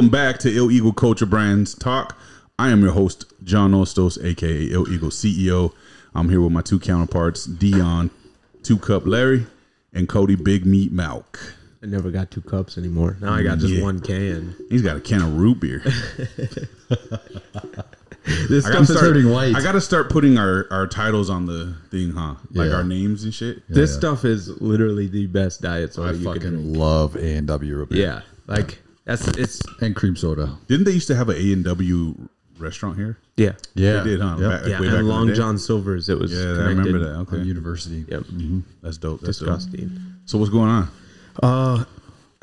Welcome back to ILL-EGO Culture Brands Talk. I am your host, John Ostos, aka ILL-EGO CEO. I'm here with my two counterparts, Deion, Two Cup Larry, and Cody Big Meat Mauch. I never got two cups anymore. Now I got just Yeah. one can. He's got a can of root beer. This I gotta is start. turning white. I gotta start putting our, our titles on the thing, huh? Like Yeah. our names and shit. this yeah. stuff is literally the best diet soda I you could drink. fucking love A and W root beer. Yeah, like that's it's and cream soda. Didn't they used to have an A and W restaurant here? yeah Yeah, They did, huh? Yep. Back- yeah. way And the Long? John Silver's it was Yeah, I remember that. Okay, On University. Yep, that's dope. That's dope. disgusting. So what's going on? Uh,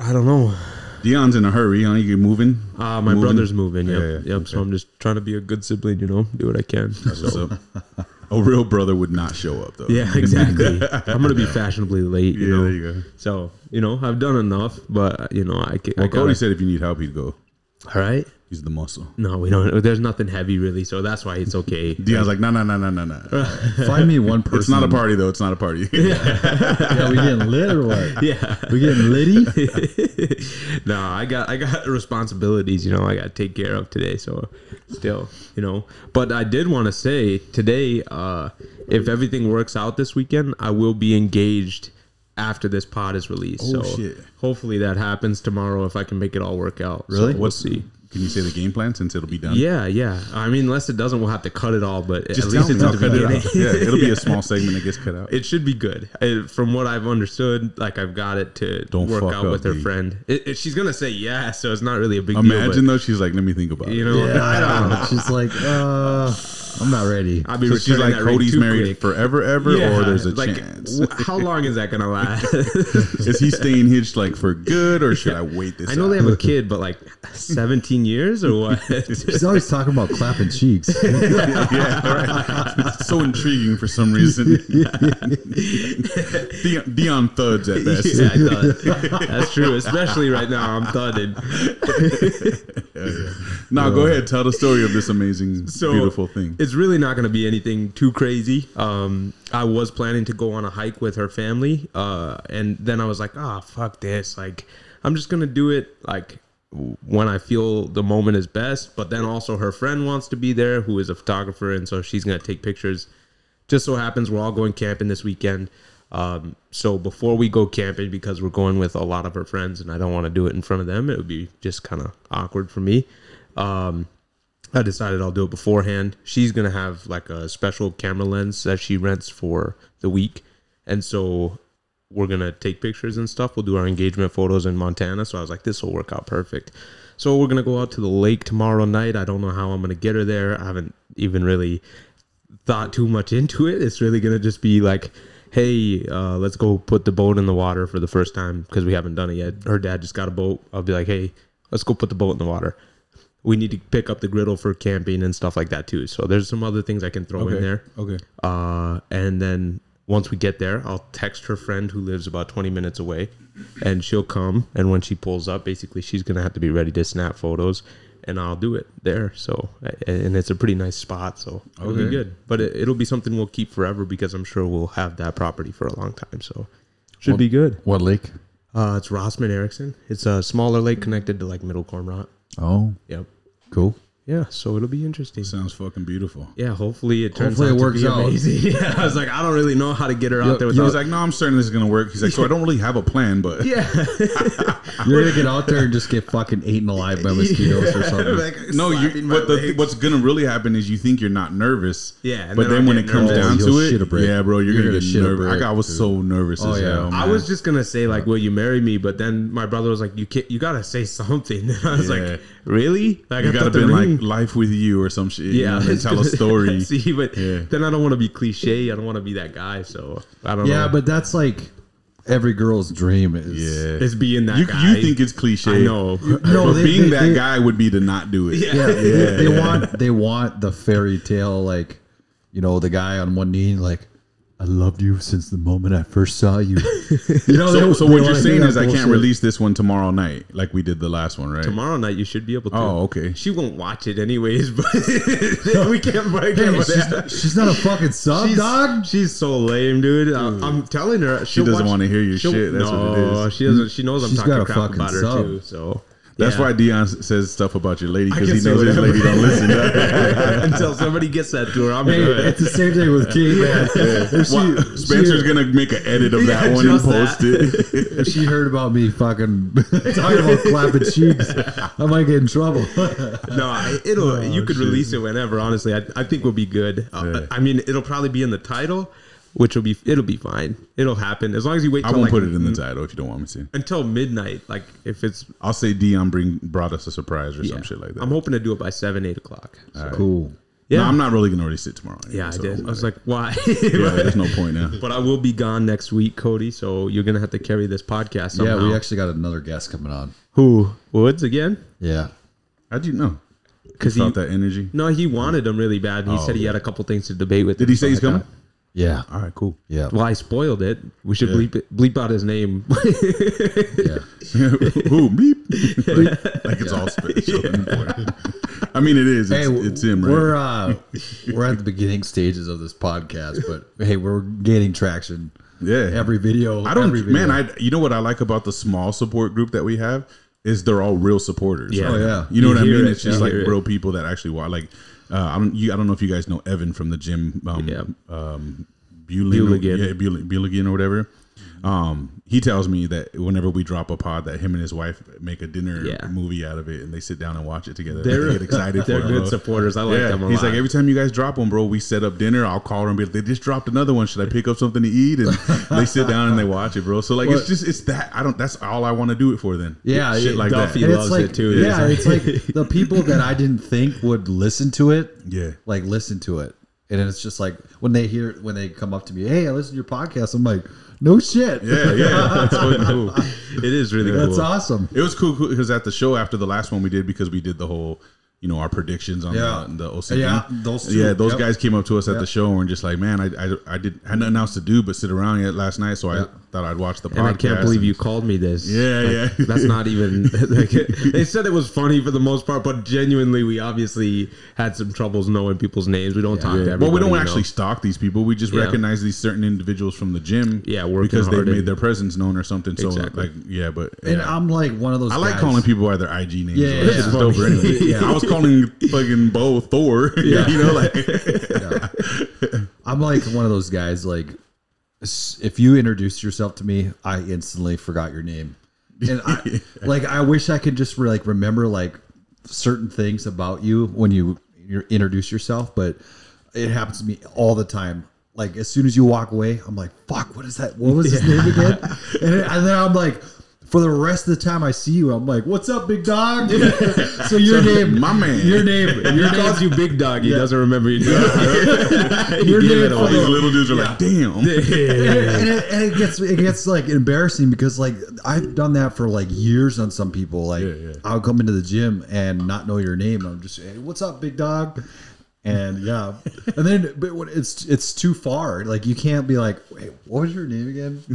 I don't know. Deion's in a hurry. Huh? You get moving. Uh, my Moving? brother's moving. Yep, Yeah, yeah, yep. So I'm just trying to be a good sibling. You know, do what I can. That's what's up. A real brother would not show up though. Yeah, exactly. I'm gonna be fashionably late. You Yeah, know, there you go. so you know I've done enough, but you know I, ca- I Well, gotta, Cody said if you need help, he'd go. all right. He's the muscle. No, we don't. There's nothing heavy really, so that's why it's okay. Deion's like, no, no, no, no, no, no. Find me one person. It's not a party though. It's not a party. Yeah, we getting lit or what? yeah. We getting litty? no, I got I got responsibilities, you know, I got to take care of today. So, still, you know, but I did want to say today, uh, if everything works out this weekend, I will be engaged after this pod is released. Oh, so shit. hopefully that happens tomorrow if I can make it all work out. Really? So we'll see. Can you say the game plan since it'll be done? Yeah, yeah. I mean, unless it doesn't, we'll have to cut it all. But Just at tell least it's I'll at the cut it out. Yeah, it'll be a small segment that gets cut out. It should be good. From what I've understood, like I've got it to Don't work fuck out up, with her D. friend. It, it- she's gonna say yes, so it's not really a big Imagine deal. though, she's like, let me think about but, you it. know, Yeah, I don't know. She's like, uh, I'm not ready. I'll be So she's like, Cody's married quick. forever, ever, Yeah, or there's a like, chance. how long is that gonna last? Is he staying hitched like for good, or should I wait this? I know out? they have a kid, but like 17 years or what? She's always talking about clapping cheeks. yeah, right. It's so intriguing for some reason. Deion, Deion thuds at best. yeah, I thought that's true. Especially right now, I'm thudding. Now go uh, ahead, tell the story of this amazing, So, beautiful thing. It's really not going to be anything too crazy. Um, I was planning to go on a hike with her family, uh, and then I was like, "Ah, fuck this! Like, I'm just gonna do it like when I feel the moment is best." But then also her friend wants to be there, who is a photographer, and so she's gonna take pictures. Just so happens we're all going camping this weekend. Um, so before we go camping, because we're going with a lot of her friends, and I don't want to do it in front of them, it would be just kind of awkward for me. Um, I decided I'll do it beforehand. She's gonna have like a special camera lens that she rents for the week, and so we're gonna take pictures and stuff. We'll do our engagement photos in Montana. So I was like, this will work out perfect. So we're gonna go out to the lake tomorrow night. I don't know how I'm gonna get her there. I haven't even really thought too much into it. It's really gonna just be like, hey, uh, let's go put the boat in the water for the first time because we haven't done it yet. Her dad just got a boat. I'll be like, hey, let's go put the boat in the water. We need to pick up the griddle for camping and stuff like that too. So there's some other things I can throw in there. Okay. Uh, and then once we get there, I'll text her friend who lives about 20 minutes away, and she'll come. And when she pulls up, basically she's gonna have to be ready to snap photos, and I'll do it there. So, and it's a pretty nice spot, so it'll Okay. be good. But it, it'll be something we'll keep forever because I'm sure we'll have that property for a long time. So, should Well- be good. What lake? Uh, it's Rossman Erickson. It's a smaller lake connected to like Middle Cormorant. Oh, Yep. Cool. Yeah, so it'll be interesting. Sounds fucking beautiful. Yeah, hopefully it turns Hopefully out it works to be out. amazing. Yeah, I was like, I don't really know how to get her out there He was like, "No, I'm certain this is gonna work." He's like, "So I don't really have a plan, but yeah, You're gonna get out there and just get fucking eaten alive by mosquitoes or something. Like, no, you. What the, what's gonna really happen is you think you're not nervous, Yeah, and but then then, when it comes nervous. down Oh, to it, shit a brick. yeah, bro, you're, You're gonna, gonna get shit a nervous. I, got- I was so nervous. Oh, as yeah. hell, I was just gonna say like, "Will you marry me?" But then my brother was like, "You can't. You gotta say something." And I was like, "Really?" Like, You I gotta thought the been ring- like life with you or some shit. Yeah, you know, and tell a story. See, but Yeah. then I don't want to be cliche. I don't want to be that guy. So I don't know. Yeah, but that's like every girl's dream is. yeah, it's being that you, guy. you think it's cliche? I know. No, but they- being they- that they- guy would be to not do it. Yeah. Yeah, they, they want they want the fairy tale like, you know, the guy on one knee like, I loved you since the moment I first saw you. You know, So, they- so what you're saying is I can't bullshit. release this one tomorrow night like we did the last one, right? Tomorrow night you should be able to. Oh, okay. She won't watch it anyways, but we can't break Hey, it. she's, not, she's not a fucking sub, She's, dog. she's so lame, dude. I, I'm telling her She doesn't want to hear your she'll- shit. That's no, what it is. she doesn't. She knows I'm She's talking crap fucking about her sub. too. So That's Yeah. why Deion says stuff about your lady because he knows his lady don't listen. Until somebody gets that to her, I'm Hey, good. it's the same thing with Kate, man. If she, Why- Spencer's she, gonna make an edit of that Yeah, one and post that. it. if she heard about me fucking talking about clapping cheeks, I might get in trouble. No, it'll. you could release it whenever. Honestly, I, I think we'll be good. Uh, I mean, it'll probably be in the title, which will be. It'll be fine. It'll happen as long as you wait. I won't like, put it in the title if you don't want me to. until midnight. Like if it's I'll say Deion bring brought us a surprise or some shit like that. I'm hoping to do it by seven, eight o'clock. So, cool. yeah, No, I'm not really gonna release it tomorrow. anyway, yeah, I so did. I was like, why? yeah, there's no point now. but I will be gone next week, Cody. So you're gonna have to carry this podcast. Yeah, we actually got another guest coming on. who Woods again? Yeah. How'd you know? Because he Felt that energy. no, he wanted him really bad. And he Oh, said he had a couple things to debate with. Did him, he say so he's I coming? thought- Yeah. All right, cool. Yeah. Well, I spoiled it. We should bleep it, bleep out his name. Yeah. Who beep? like, like it's all special. and important. I mean, it is. It's, it's him, right? We're uh, we're at the beginning stages of this podcast, but hey, we're gaining traction. yeah. Every video, I don't, every video. man. I you know what I like about the small support group that we have is they're all real supporters. Yeah. right? Oh, yeah. You know You what I mean? it, It's just like hear it. real people that actually watch. Like, uh, I don't, you, I don't know if you guys know Evan from the gym. Um, Yeah. um, Buligan. yeah, Bul- Buligan or whatever. Um, he tells me that whenever we drop a pod, that him and his wife make a dinner Yeah. movie out of it, and they sit down and watch it together. They're they get excited. They're for good bro. supporters. I like yeah, them a he's lot. like every time you guys drop one, bro, we set up dinner. I'll call her and be like, they just dropped another one. Should I pick up something to eat? And they sit down and they watch it, bro. So like, Well- it's just it's that I don't. That's all I want to do it for. Then Yeah, shit like Duffy that. And loves it's like, it too. Yeah, It's it's like the people that I didn't think would listen to it, Yeah, like listen to it, and it's just like when they hear when they come up to me, hey, I listen to your podcast. I'm like, no shit. yeah, yeah. That's fucking cool. It is really That's cool. awesome. It was cool because at the show after the last one we did because we did the whole, you know, our predictions on Yeah. the, the OCD. Yeah, those two. Yeah, those Yep. guys came up to us at Yep. the show and were just like, man, I, I, I did had nothing else to do but sit around yet last night, so I thought I'd watch the podcast. And I can't believe and- you called me this. Yeah, Like, yeah. That's not even. Like, they said it was funny for the most part, but genuinely, we obviously had some troubles knowing people's names. We don't talk to everybody. Well, we don't you know? actually stalk these people. We just Yeah. recognize these certain individuals from the gym. Yeah, working because they've made their presence known or something. So, Exactly. like, yeah, but And. I'm like one of those. I like calling people by their IG names. Yeah, Yeah, yeah, that yeah. dope anyway. Yeah. I was calling fucking Bo Thor. Yeah. you know, like I'm like one of those guys. Like, s- if you introduced yourself to me, I instantly forgot your name, and I, like I wish I could just like remember like certain things about you when you you introduce yourself, but it happens to me all the time. Like as soon as you walk away, I'm like, "Fuck, what is that? What was his name again?" And, it- and then I'm like. For the rest of the time I see you, I'm like, "What's up, big dog?" so your name, my man. your name, He your calls you Big Dog. He doesn't remember your name. your name all these little dudes are like, damn. and, it, and, it, and it gets it gets like embarrassing because like I've done that for like years on some people. Like Yeah, yeah. I'll come into the gym and not know your name. I'm just hey, what's up, big dog? And yeah, and then but when it's it's too far. Like you can't be like, wait, what was your name again?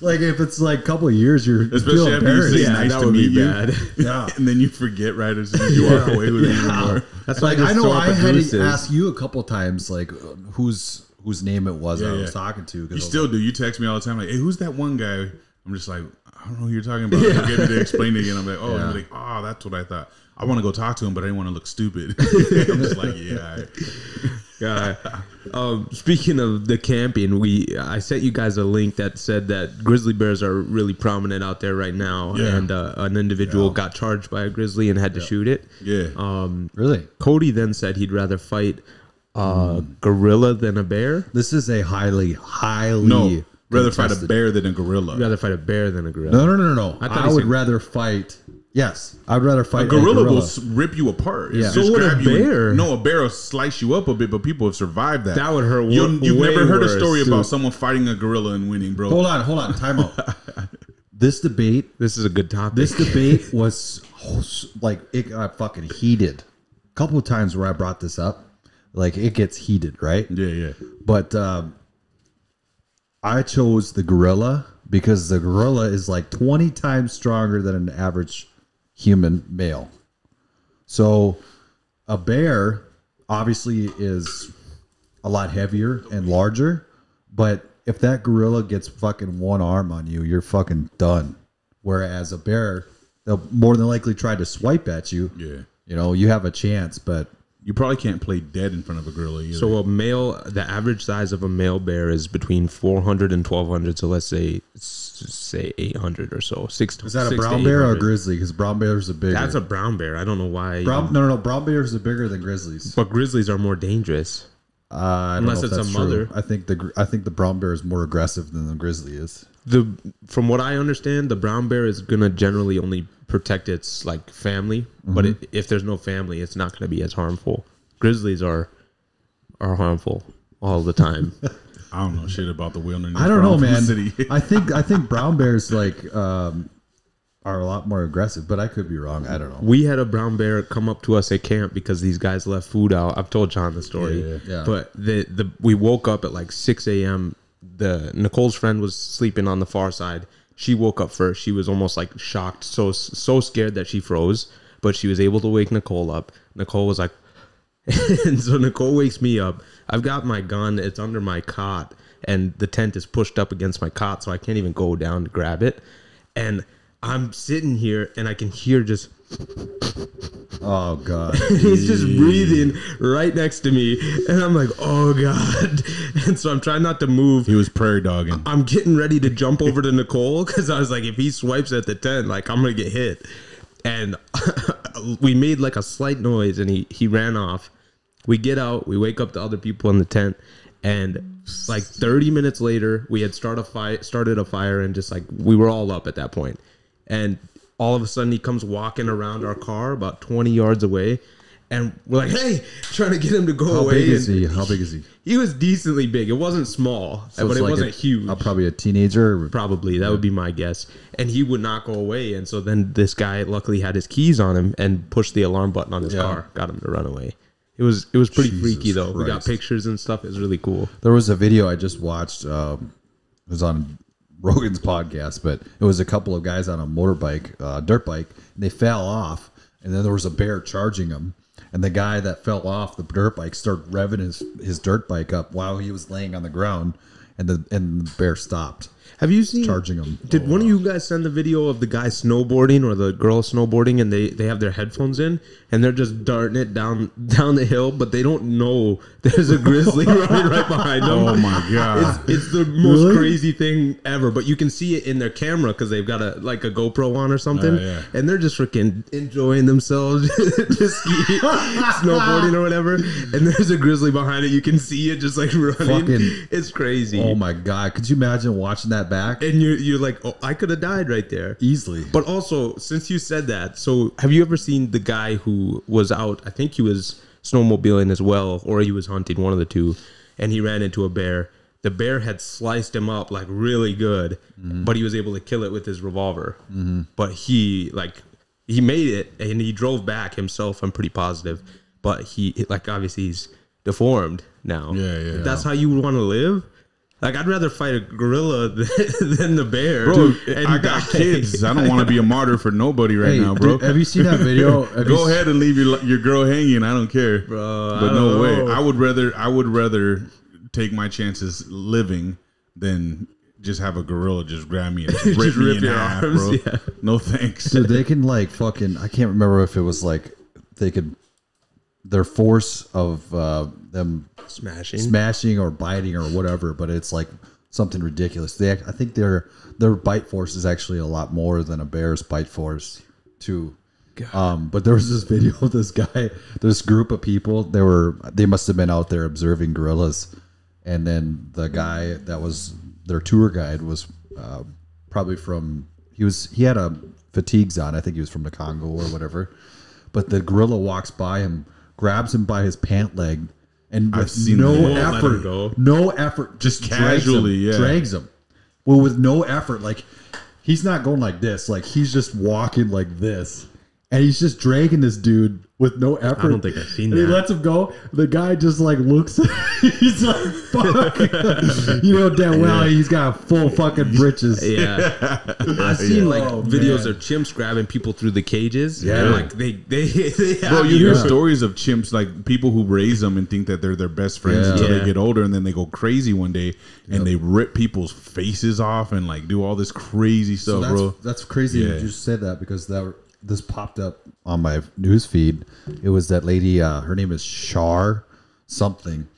like if it's like a couple of years, you're you Especially after you embarrassed. say Yeah, nice to would meet you. bad. Yeah. and then you forget right as soon as you walk away with it anymore. That's why Like I know throw up I had to ask you a couple times, like whose whose name it was Yeah, I yeah. was talking to. 'cause I You was still do. You text me all the time, like, "Hey, who's that one guy?" I'm just like, "I don't know who you're talking about." You get me to explain it again. I'm like, "Oh," Yeah. I'm like, "Oh, that's what I thought." I want to go talk to him, but I didn't want to look stupid. I'm just like, "Yeah." all right." Yeah. um, speaking of the camping, we I sent you guys a link that said that grizzly bears are really prominent out there right now, Yeah. and uh, an individual got charged by a grizzly and had to shoot it. Yeah. Um, really. Cody then said he'd rather fight a gorilla than a bear. This is a highly, highly no, rather fight a bear than a gorilla. I'd rather fight a bear than a gorilla. No, no, no, no, no. I I, would said- rather fight. Yes, I'd rather fight A gorilla, will s- rip you apart. Yeah. So would a grab you and- bear. no, a bear will slice you up a bit, but people have survived that. That would hurt wo- You, you've way never heard a worse, story about dude. someone fighting a gorilla and winning, bro. Hold on, hold on. Time out. this debate, This is a good topic. this debate was like it got fucking heated. A couple of times where I brought this up, like it gets heated, right? Yeah, yeah. But um, I chose the gorilla because the gorilla is like 20 times stronger than an average human male. So a bear obviously is a lot heavier and larger, but if that gorilla gets fucking one arm on you, you're fucking done. Whereas a bear they'll more than likely try to swipe at you. Yeah. You know, you have a chance, but You probably can't play dead in front of a gorilla either. So a male, the average size of a male bear is between 400 and 1200. So let's say say 800 or so. Six. is that a six brown bear or a grizzly? Because brown bears are bigger. That's a brown bear. I don't know why. brown. No, no, no. Brown bears are bigger than grizzlies. But grizzlies are more dangerous. Uh, I Unless it's a that's true. mother. I think the I think the brown bear is more aggressive than the grizzly is. The from what I understand, the brown bear is gonna generally only protect its like family. But Mm-hmm. it, if there's no family, it's not gonna be as harmful. Grizzlies are are harmful all the time. I don't know shit about the wilderness. I don't know, man. City. I think I think brown bears like um, are a lot more aggressive, but I could be wrong. I don't know. We had a brown bear come up to us at camp because these guys left food out. I've told John the story. Yeah, yeah. But the the we woke up at like six a.m. The Nicole's friend was sleeping on the far side. She woke up first. She was almost like shocked, so so scared that she froze. But she was able to wake Nicole up. Nicole was like, and so Nicole wakes me up. I've got my gun. It's under my cot, and the tent is pushed up against my cot, so I can't even go down to grab it. And I'm sitting here, and I can hear just Oh god. he's just breathing right next to me, and I'm like, oh god. And so I'm trying not to move. he was prairie dogging. I'm getting ready to jump over to Nicole because I was like, if he swipes at the tent, like I'm gonna get hit. And we made like a slight noise, and he he ran off. We get out, we wake up the other people in the tent, and like 30 minutes later, we had started a fire, started a fire, and just like we were all up at that point. And all of a sudden, he comes walking around our car about 20 yards away, and we're like, "Hey!" Trying to get him to go How away. How big is he? How big is he? He was decently big. It wasn't small, So but it like wasn't a- huge. uh, probably a teenager. Probably that would be my guess. And he would not go away. And so then this guy luckily had his keys on him and pushed the alarm button on his Yeah. car, got him to run away. It was it was pretty Jesus freaky though. We got pictures and stuff. It was really cool. There was a video I just watched. Um, it was on Rogan's podcast, but it was a couple of guys on a motorbike, uh, dirt bike, and they fell off, and then there was a bear charging them. And the guy that fell off the dirt bike started revving his, his dirt bike up while he was laying on the ground, and the and the bear stopped Have you seen charging them? Did one of you guys send the video of the guy snowboarding or the girl snowboarding and they, they have their headphones in and they're just darting it down down the hill, but they don't know there's a grizzly running right behind them. Oh my god! It's, it's the most Really? crazy thing ever, but you can see it in their camera because they've got a like a GoPro on or something, Oh, yeah. and they're just freaking enjoying themselves, just ski, snowboarding or whatever. And there's a grizzly behind it. You can see it just like running. Fucking- it's crazy. Oh my god! Could you imagine watching that back and you're you're like, oh, I could have died right there. easily? But also, since you said that, so have you ever seen the guy who was out? I think he was snowmobiling as well, or he was hunting, one of the two, and he ran into a bear. The bear had sliced him up like really good, mm-hmm. but he was able to kill it with his revolver. Mm-hmm. But he like he made it, and he drove back himself. I'm pretty positive, but he like obviously he's deformed now. Yeah, yeah. If that's how you want to live. Like I'd rather fight a gorilla than, than the bear. Bro, and I got die. kids. I don't want to be a martyr for nobody right Hey, now, bro. dude, have you seen that video? Have you Go s- ahead and leave your your girl hanging. I don't care, Bro, But no don't way. know. I would rather I would rather take my chances living than just have a gorilla just grab me and just rip Just me rip in your half, arms, bro. yeah. No thanks. Dude, they can like fucking. I can't remember if it was like they could. Their force of uh, them smashing. smashing or biting or whatever, but it's like something ridiculous. They, I think their their bite force is actually a lot more than a bear's bite force, too. Um, but there was this video of this guy, this group of people. They were they must have been out there observing gorillas, and then the guy that was their tour guide was uh, probably from he was he had a fatigues on. I think he was from the Congo or whatever. But the gorilla walks by him, grabs him by his pant leg, and I've with seen no that. Won't let him effort, no effort, Just drags casually, him, yeah. drags him. Well, with no effort, like he's not going like this, like he's just walking like this, and he's just dragging this dude with no effort. I don't think I've seen and He lets him go. The guy just like looks. he's like, "Fuck!" you know damn well he's got full fucking britches. Yeah, I've seen like Oh, videos man. of chimps grabbing people through the cages. Yeah. and, like they they, they have Bro, you hear you- stories of chimps, like people who raise them and think that they're their best friends Yeah. until Yeah. they get older, and then they go crazy one day and they rip people's faces off and like do all this crazy So stuff, that's, bro. that's crazy Yeah. you just said that because that this popped up on my news feed. It was that lady. Uh, her name is Shar something,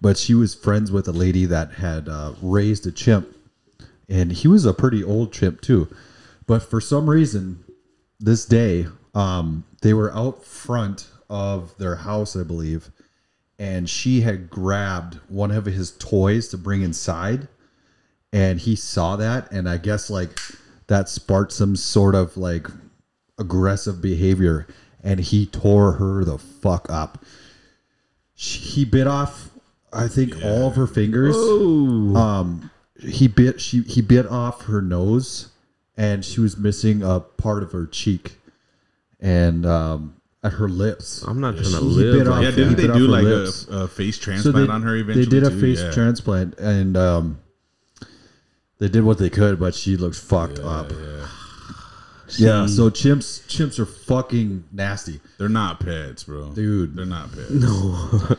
but she was friends with a lady that had uh, raised a chimp, and he was a pretty old chimp too. But for some reason, this day, um, they were out front of their house, I believe, and she had grabbed one of his toys to bring inside and he saw that and i guess like that sparked some sort of like aggressive behavior and he tore her the fuck up She- he bit off i think all of her fingers um he bit she he bit off her nose and she was missing a part of her cheek and um at her lips I'm not trying to He live. bit off- yeah, didn't they bit do like a, a face so transplant they, on her eventually? they did a too? face Yeah. transplant and um they did what they could but she looks fucked up yeah so chimps chimps are fucking nasty They're not pets, bro. Dude. they're not pets. No,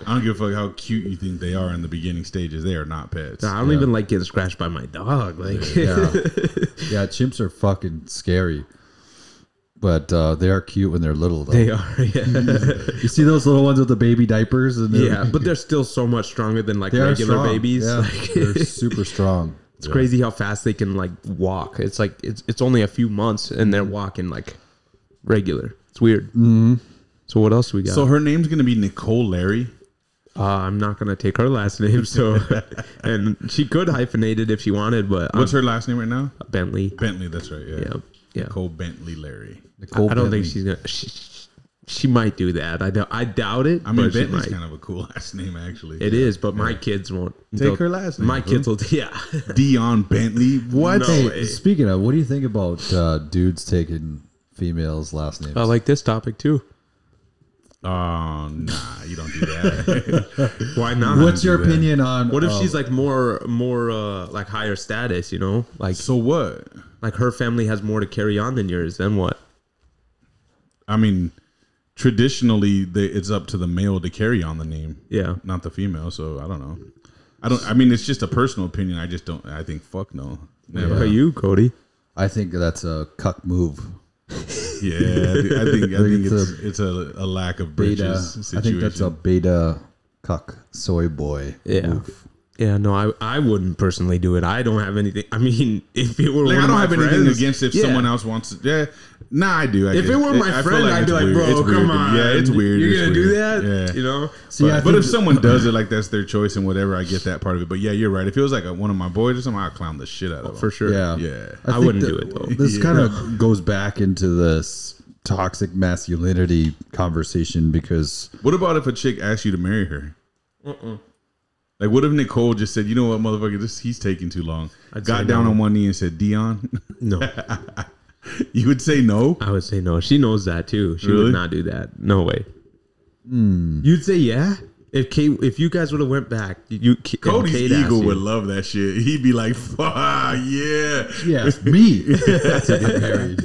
I don't give a fuck how cute you think they are in the beginning stages. They are not pets. I don't even like getting scratched by my dog. Like, yeah yeah chimps are fucking scary but uh, they are cute when they're little though they are. Yeah. you see those little ones with the baby diapers and they're- yeah, but they're still so much stronger than like they are regular strong. babies. yeah, Like, they're super strong it's crazy how fast they can like walk. It's like it's it's only a few months and they're walking like regular. It's weird. Mm-hmm. So what else we got? So her name's gonna be Nicole Larry. uh, I'm not gonna take her last name. So, and she could hyphenate it if she wanted, but What's her last name right now? Bentley. Bentley. That's right. Yeah. Yeah, yeah. Nicole Bentley Larry. Nicole I don't Bentley. think she's gonna. She, she might do that. I don't. I doubt it. I mean, but she Bentley's kind of a cool last name, actually. It is, but my kids won't Take her last name, My bro. kids will. Yeah. Deion Bentley. What? No. Hey, speaking of, what do you think about uh, dudes taking females' last names? I like this topic too. Oh nah, you don't do that. Why not? What's your do that. opinion on? What if uh, she's like more, more uh, like higher status? You know, like so what? like her family has more to carry on than yours. Then what? I mean, traditionally, they, it's up to the male to carry on the name, Yeah. not the female. So I don't know. I don't. I mean, it's just a personal opinion. I just don't. I think fuck no. What Never. about you, Cody? I think that's a cuck move. Yeah, I think. I think, I think it's it's it's a, a lack of Beta. bridges I think that's a beta cuck soy boy. Yeah. move. Yeah. No, I I wouldn't personally do it. I don't have anything. I mean, if it were Like, one I don't my have anything against if yeah. someone else wants to. Yeah, nah, I do. I If guess. it were my I feel friend, I'd it's be like, weird. bro, It's weird. come on. Yeah, it's weird. You're It's gonna do that? Yeah. You know? See, I but, but if someone does it like that's their choice and whatever, I get that part of it. But yeah, you're right. If it was like a, one of my boys or something, I'd clown the shit out of oh, them. For sure. Yeah, Yeah. I think wouldn't that do it, though. This Yeah. kind of goes back into this toxic masculinity conversation because What about if a chick asks you to marry her? Like, what if Nicole just said, "You know what, motherfucker, this he's taking too long." I'd Got down no. on one knee and said, "Deion," No, you would say no. I would say no. She knows that too. She Really? would not do that. No way. Hmm. You'd say yeah. If Kate, if you guys would have went back, you and Cody's Kate asked ego you- would love that shit. He'd be like, "Fuck yeah." yeah, it's me to get married.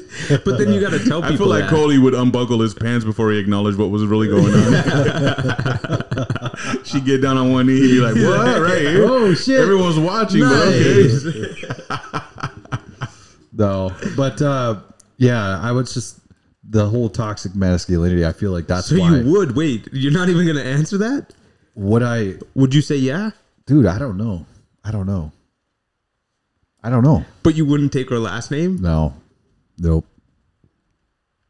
But then you got to tell people. I feel like that. Cody would unbuckle his pants before he acknowledged what was really going on. She'd get down on one knee, he'd be like, "What? Right here? Oh shit! Everyone's watching, but okay." No, but uh, yeah, I was just the whole toxic masculinity. I feel like that's So why. you would wait. You're not even going to answer that. Would I, Would you say yeah? dude? I don't know. I don't know. I don't know. But you wouldn't take her last name. No, nope.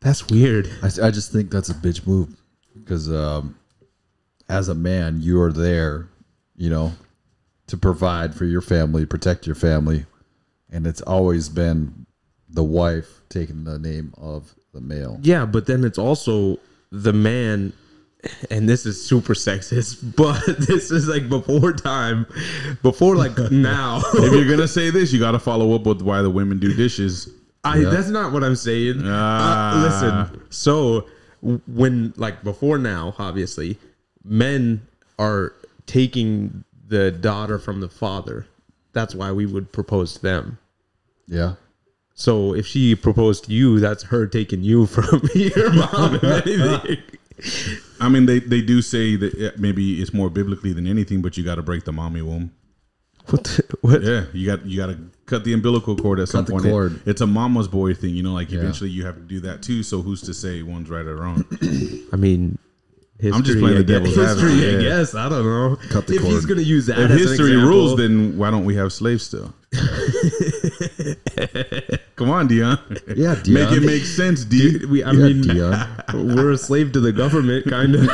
That's weird. I, I just think that's a bitch move because um, as a man, you are there, you know, to provide for your family, protect your family, and it's always been the wife taking the name of the male. Yeah, but then it's also the man, and this is super sexist, but this is like before time, before like now. If you're gonna say this, you got to follow up with why the women do dishes. I that's not what I'm saying. Ah. Uh, listen, so when like before now, obviously, men are taking the daughter from the father. That's why we would propose to them. Yeah. So if she proposed to you, that's her taking you from your mom. if anything. I mean, they, they do say that maybe it's more biblically than anything, but you got to break the mommy womb. What? The, what? Yeah, you got you got to cut the umbilical cord at some the point. It- cord. it's a mama's boy thing, you know. Like eventually you have to do that too. So who's to say one's right or wrong? I mean, history, I'm just playing the devil's history, advocate, I guess. I don't know. Cut the if he's gonna use that if as an history example- rules, then why don't we have slaves still? Come on, Deion. Yeah, Deion. Make it make sense, D. we, I Yeah, mean, Deion. we're a slave to the government, kind of.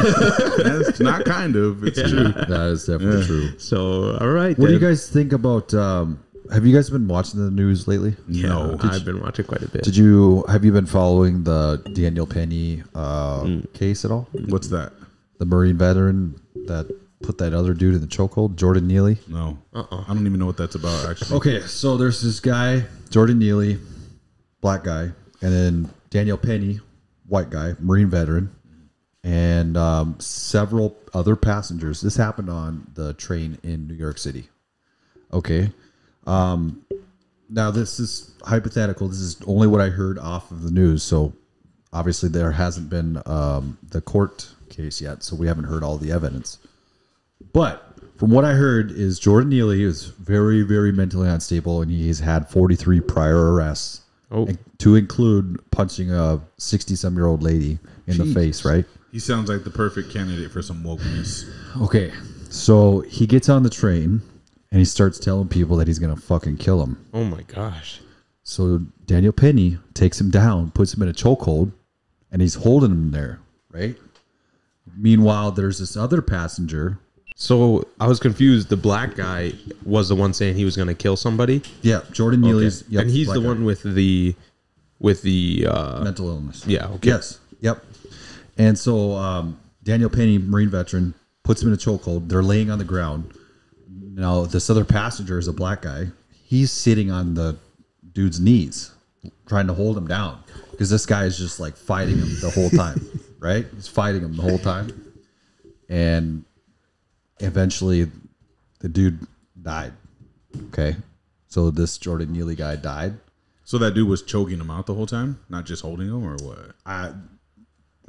That's not kind of. It's true. That is definitely true. so, all right. What do you guys think about? Um, have you guys been watching the news lately? Yeah, No. I've been watching quite a bit. Did you have you been following the Daniel Penny uh, Mm. case at all? What's that? The Marine veteran that put that other dude in the chokehold, Jordan Neely. No. Uh-uh. I don't even know what that's about. Actually. Okay, so there's this guy, Jordan Neely, black guy, and then Daniel Penny, white guy, Marine veteran, and um, several other passengers. This happened on the train in New York City. Okay. Um, now, this is hypothetical. This is only what I heard off of the news. So, obviously, there hasn't been um, the court case yet. So, we haven't heard all the evidence. But from what I heard, is Jordan Neely is very, very mentally unstable, and he's had 43 prior arrests, Oh. to include punching a 60 some year old lady in the face. Right? He sounds like the perfect candidate for some wokeness. Okay. So he gets on the train, and he starts telling people that he's gonna fucking kill him. oh my gosh. So Daniel Penny takes him down, puts him in a chokehold, and he's holding him there. Right. Meanwhile, there's this other passenger. So I was confused. The black guy was the one saying he was going to kill somebody, Yeah, Jordan Okay. Neely's. yep, and he's the guy. one with the with the uh, mental illness. yeah. Okay. Yes. Yep. And so um, Daniel Penny, Marine veteran, puts him in a chokehold. They're laying on the ground. Now this other passenger is a black guy. He's sitting on the dude's knees, trying to hold him down because this guy is just like fighting him the whole time. right? He's fighting him the whole time, and eventually, the dude died. Okay. So this Jordan Neely guy died. So that dude was choking him out the whole time, not just holding him, or what? I,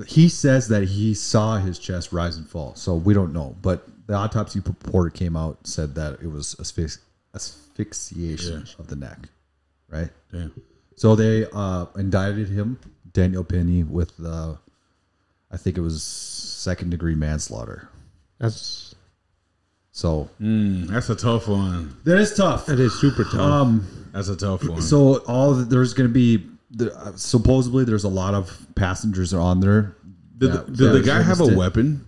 he says that he saw his chest rise and fall. So we don't know. But the autopsy report came out said that it was asphyx- asphyxiation of the neck. Right. Damn. So they uh, indicted him, Daniel Penny, with uh, I think it was second degree manslaughter. That's So Mm, that's a tough one. that is tough. that is super tough. Um, That's a tough one. so all the, there's going to be the, uh, supposedly there's a lot of passengers are on there. did that- the, did the guy have a weapon?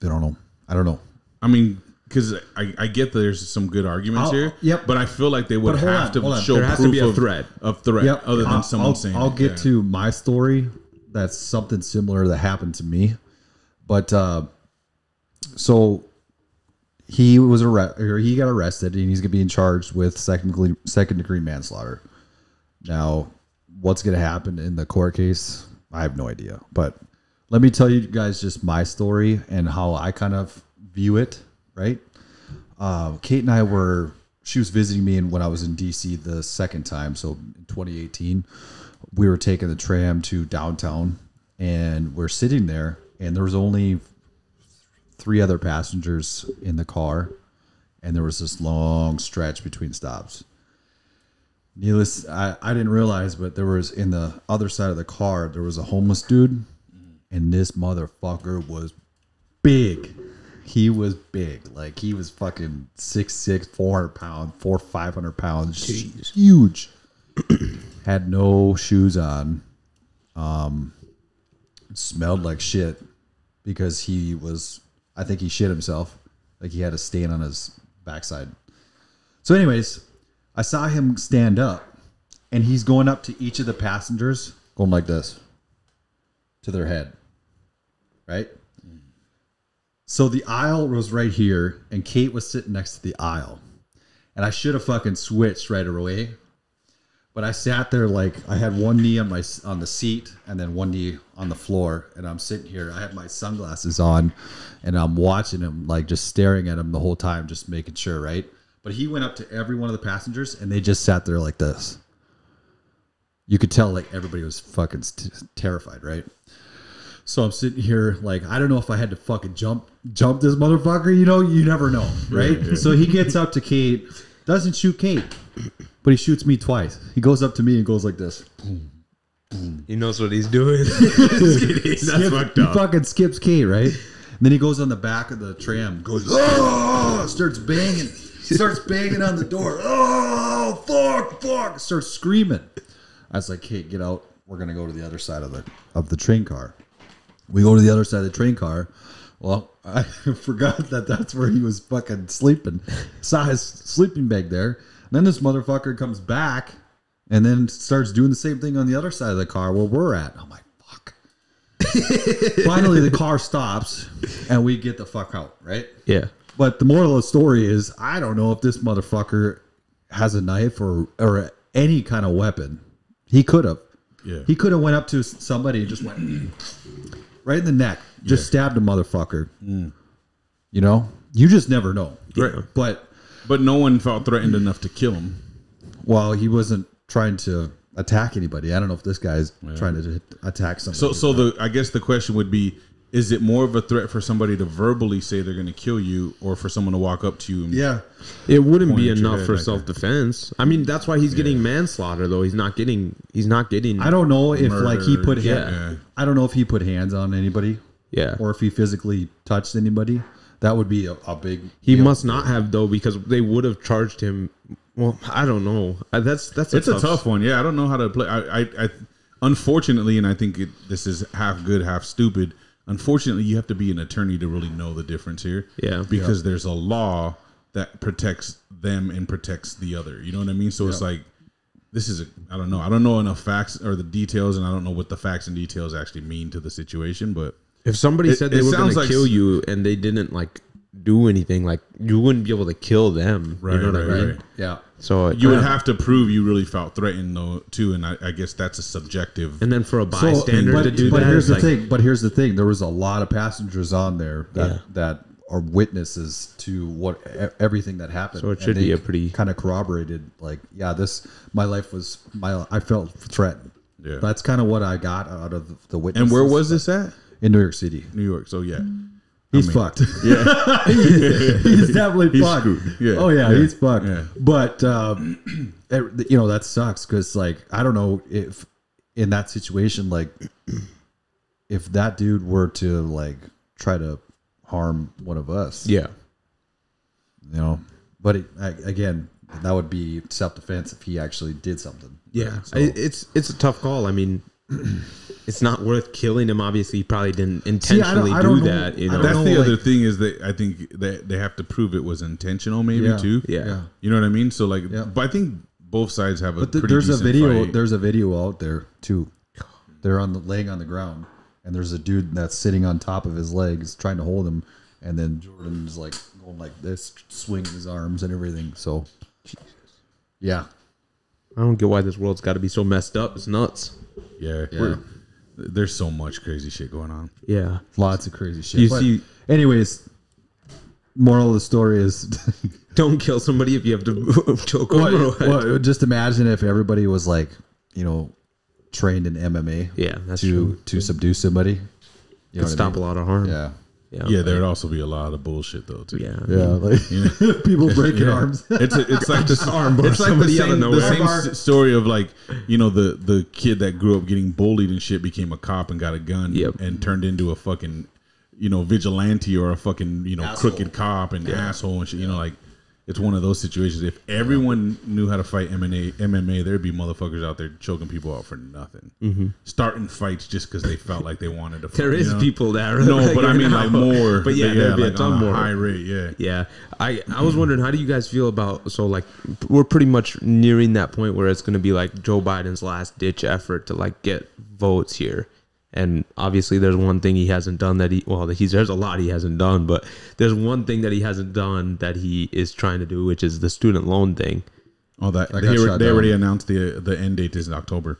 They don't know. I don't know. I mean, because I, I get that there's some good arguments I'll- here. yep. But I feel like they would have on, to show There has to proof be a of, threat. of threat, Yep. other than I'll- someone I'll, saying. I'll it. get Yeah. to my story. That's something similar that happened to me, but uh, so he was arrested. Or he got arrested, and he's gonna be in charge with second degree, second degree manslaughter. Now, what's gonna happen in the court case? I have no idea. But let me tell you guys just my story and how I kind of view it. Right? uh, Kate and I were. She was visiting me, and when I was in DC the second time, so in 2018, we were taking the tram to downtown, and we're sitting there, and there was only three other passengers in the car, and there was this long stretch between stops. Needless, I, I didn't realize, but there was in the other side of the car, there was a homeless dude, and this motherfucker was big. He was big. Like he was fucking six six, four hundred pounds, four five hundred pounds, huge. Had no shoes on. Um, smelled like shit because he was. I think he shit himself. Like he had a stain on his backside. So, anyways, I saw him stand up, and he's going up to each of the passengers, going like this to their head, right? So the aisle was right here, and Kate was sitting next to the aisle. And I should have fucking switched right away. But I sat there like I had one knee on my on the seat and then one knee on the floor, and I'm sitting here. I had my sunglasses on, and I'm watching him like just staring at him the whole time, just making sure, right? But he went up to every one of the passengers, and they just sat there like this. You could tell like everybody was fucking terrified, right? So I'm sitting here like I don't know if I had to fucking jump jump this motherfucker. You know, you never know, right? So he gets up to Kate, doesn't shoot Kate, but he shoots me twice. He goes up to me and goes like this. He knows what he's doing. That's Skip- fucked he up. fucking skips Kate, right? And then he goes on the back of the tram, goes, oh, starts banging, starts banging on the door. Oh, fuck, fuck, starts screaming. I was like, Kate, get out. We're gonna go to the other side of the of the train car. We go to the other side of the train car. Well, I forgot that that's where he was fucking sleeping. Saw his sleeping bag there. And then this motherfucker comes back and then starts doing the same thing on the other side of the car where we're at. I'm like, fuck. Finally, the car stops and we get the fuck out, right? Yeah. But the moral of the story is, I don't know if this motherfucker has a knife or or any kind of weapon. He could have. Yeah. He could have went up to somebody and just went right in the neck, just stabbed a motherfucker. Mm. You know, you just never know. Right. But But no one felt threatened enough to kill him. well, he wasn't trying to attack anybody. I don't know if this guy's trying to attack somebody. So, so the I guess the question would be: Is it more of a threat for somebody to verbally say they're going to kill you, or for someone to walk up to you? And, yeah, It wouldn't be Point at your enough for like self defense. I mean, that's why he's getting manslaughter though. He's not getting. He's not getting. I don't know if like he put yeah. hand, I don't know if he put hands on anybody. Yeah. or if he physically touched anybody. That would be a, a big. He deal. must not have though, because they would have charged him. Well, I don't know. Uh, That's that's it's a tough one. Yeah, I don't know how to play. I, I, I unfortunately, and I think it, this is half good, half stupid. Unfortunately, you have to be an attorney to really know the difference here. Yeah. because there's a law that protects them and protects the other. You know what I mean? So it's like this is a I don't know. I don't know enough facts or the details, and I don't know what the facts and details actually mean to the situation. But If somebody It- said they were going sounds to like kill s- you and they didn't like do anything, like you wouldn't be able to kill them. Right, you know what right, I mean? right. Yeah, So you would uh, have to prove you really felt threatened though too, and I, I guess that's a subjective. and then for a bystander but, to do but that, here's the like, thing. But here's the thing. There was a lot of passengers on there that Yeah. that are witnesses to what e- everything that happened. So it And should they be a pretty- kind of corroborated. Like, yeah, this my life was my. I felt threatened. Yeah. that's kind of what I got out of the witness. and where was this at? in New York City? New York. So yeah, He's fucked. Yeah, he's definitely He's fucked. screwed. Yeah. Oh yeah, Yeah. he's fucked. Yeah. But um, it- you know that sucks because like I don't know if in that situation like if that dude were to like try to harm one of us, yeah, you know. But it, I, again, that would be self defense if he actually did something. yeah. So- I- it's it's a tough call. I mean, it's not worth killing him. Obviously, he probably didn't intentionally I do don't know. that. You know, that's know, the like- other thing is that I think that they have to prove it was intentional, maybe Yeah. too. yeah. Yeah. you know what I mean. So like, Yeah. but I think both sides have a But th- pretty there's a video. fight. There's a video out there too. They're on the laying on the ground, and there's a dude that's sitting on top of his legs trying to hold him, and then Jordan's like going like this, swinging his arms and everything. So, yeah, I don't get why this world's got to be so messed up. It's nuts. yeah, we're- there's so much crazy shit going on. Yeah. lots of crazy shit. You But see- anyways, moral of the story is, Don't kill somebody if you have to choke well, well, just imagine if everybody was like, you know, trained in MMA. Yeah, that's to true. to subdue somebody. You know Could what I stop mean? a lot of harm. Yeah. Yeah. Yeah, there'd also be a lot of bullshit though too. Yeah. Yeah, like people breaking arms. It's a, it's like this arm bar It's like the somebody out of same, the same s- story of like you know the the kid that grew up getting bullied and shit became a cop and got a gun Yep. and turned into a fucking you know vigilante or a fucking you know Asshole. crooked cop and asshole and shit. You know like it's one of those situations. If everyone knew how to fight MMA, MMA, there'd be motherfuckers out there choking people out for nothing, starting fights just because they felt like they wanted to. Fight, Mm-hmm. There you know? people that are No, like but I mean like more. But yeah, there'd be a ton on more. high rate. Yeah, Yeah, I I was wondering how do you guys feel about so like we're pretty much nearing that point where it's going to be like Joe Biden's last ditch effort to like get votes here, and obviously there's one thing he hasn't done that he well he's there's a lot he hasn't done, but there's one thing that he hasn't done that he is trying to do, which is the student loan thing. Oh, that, That they, shot they already announced the the end date is in October.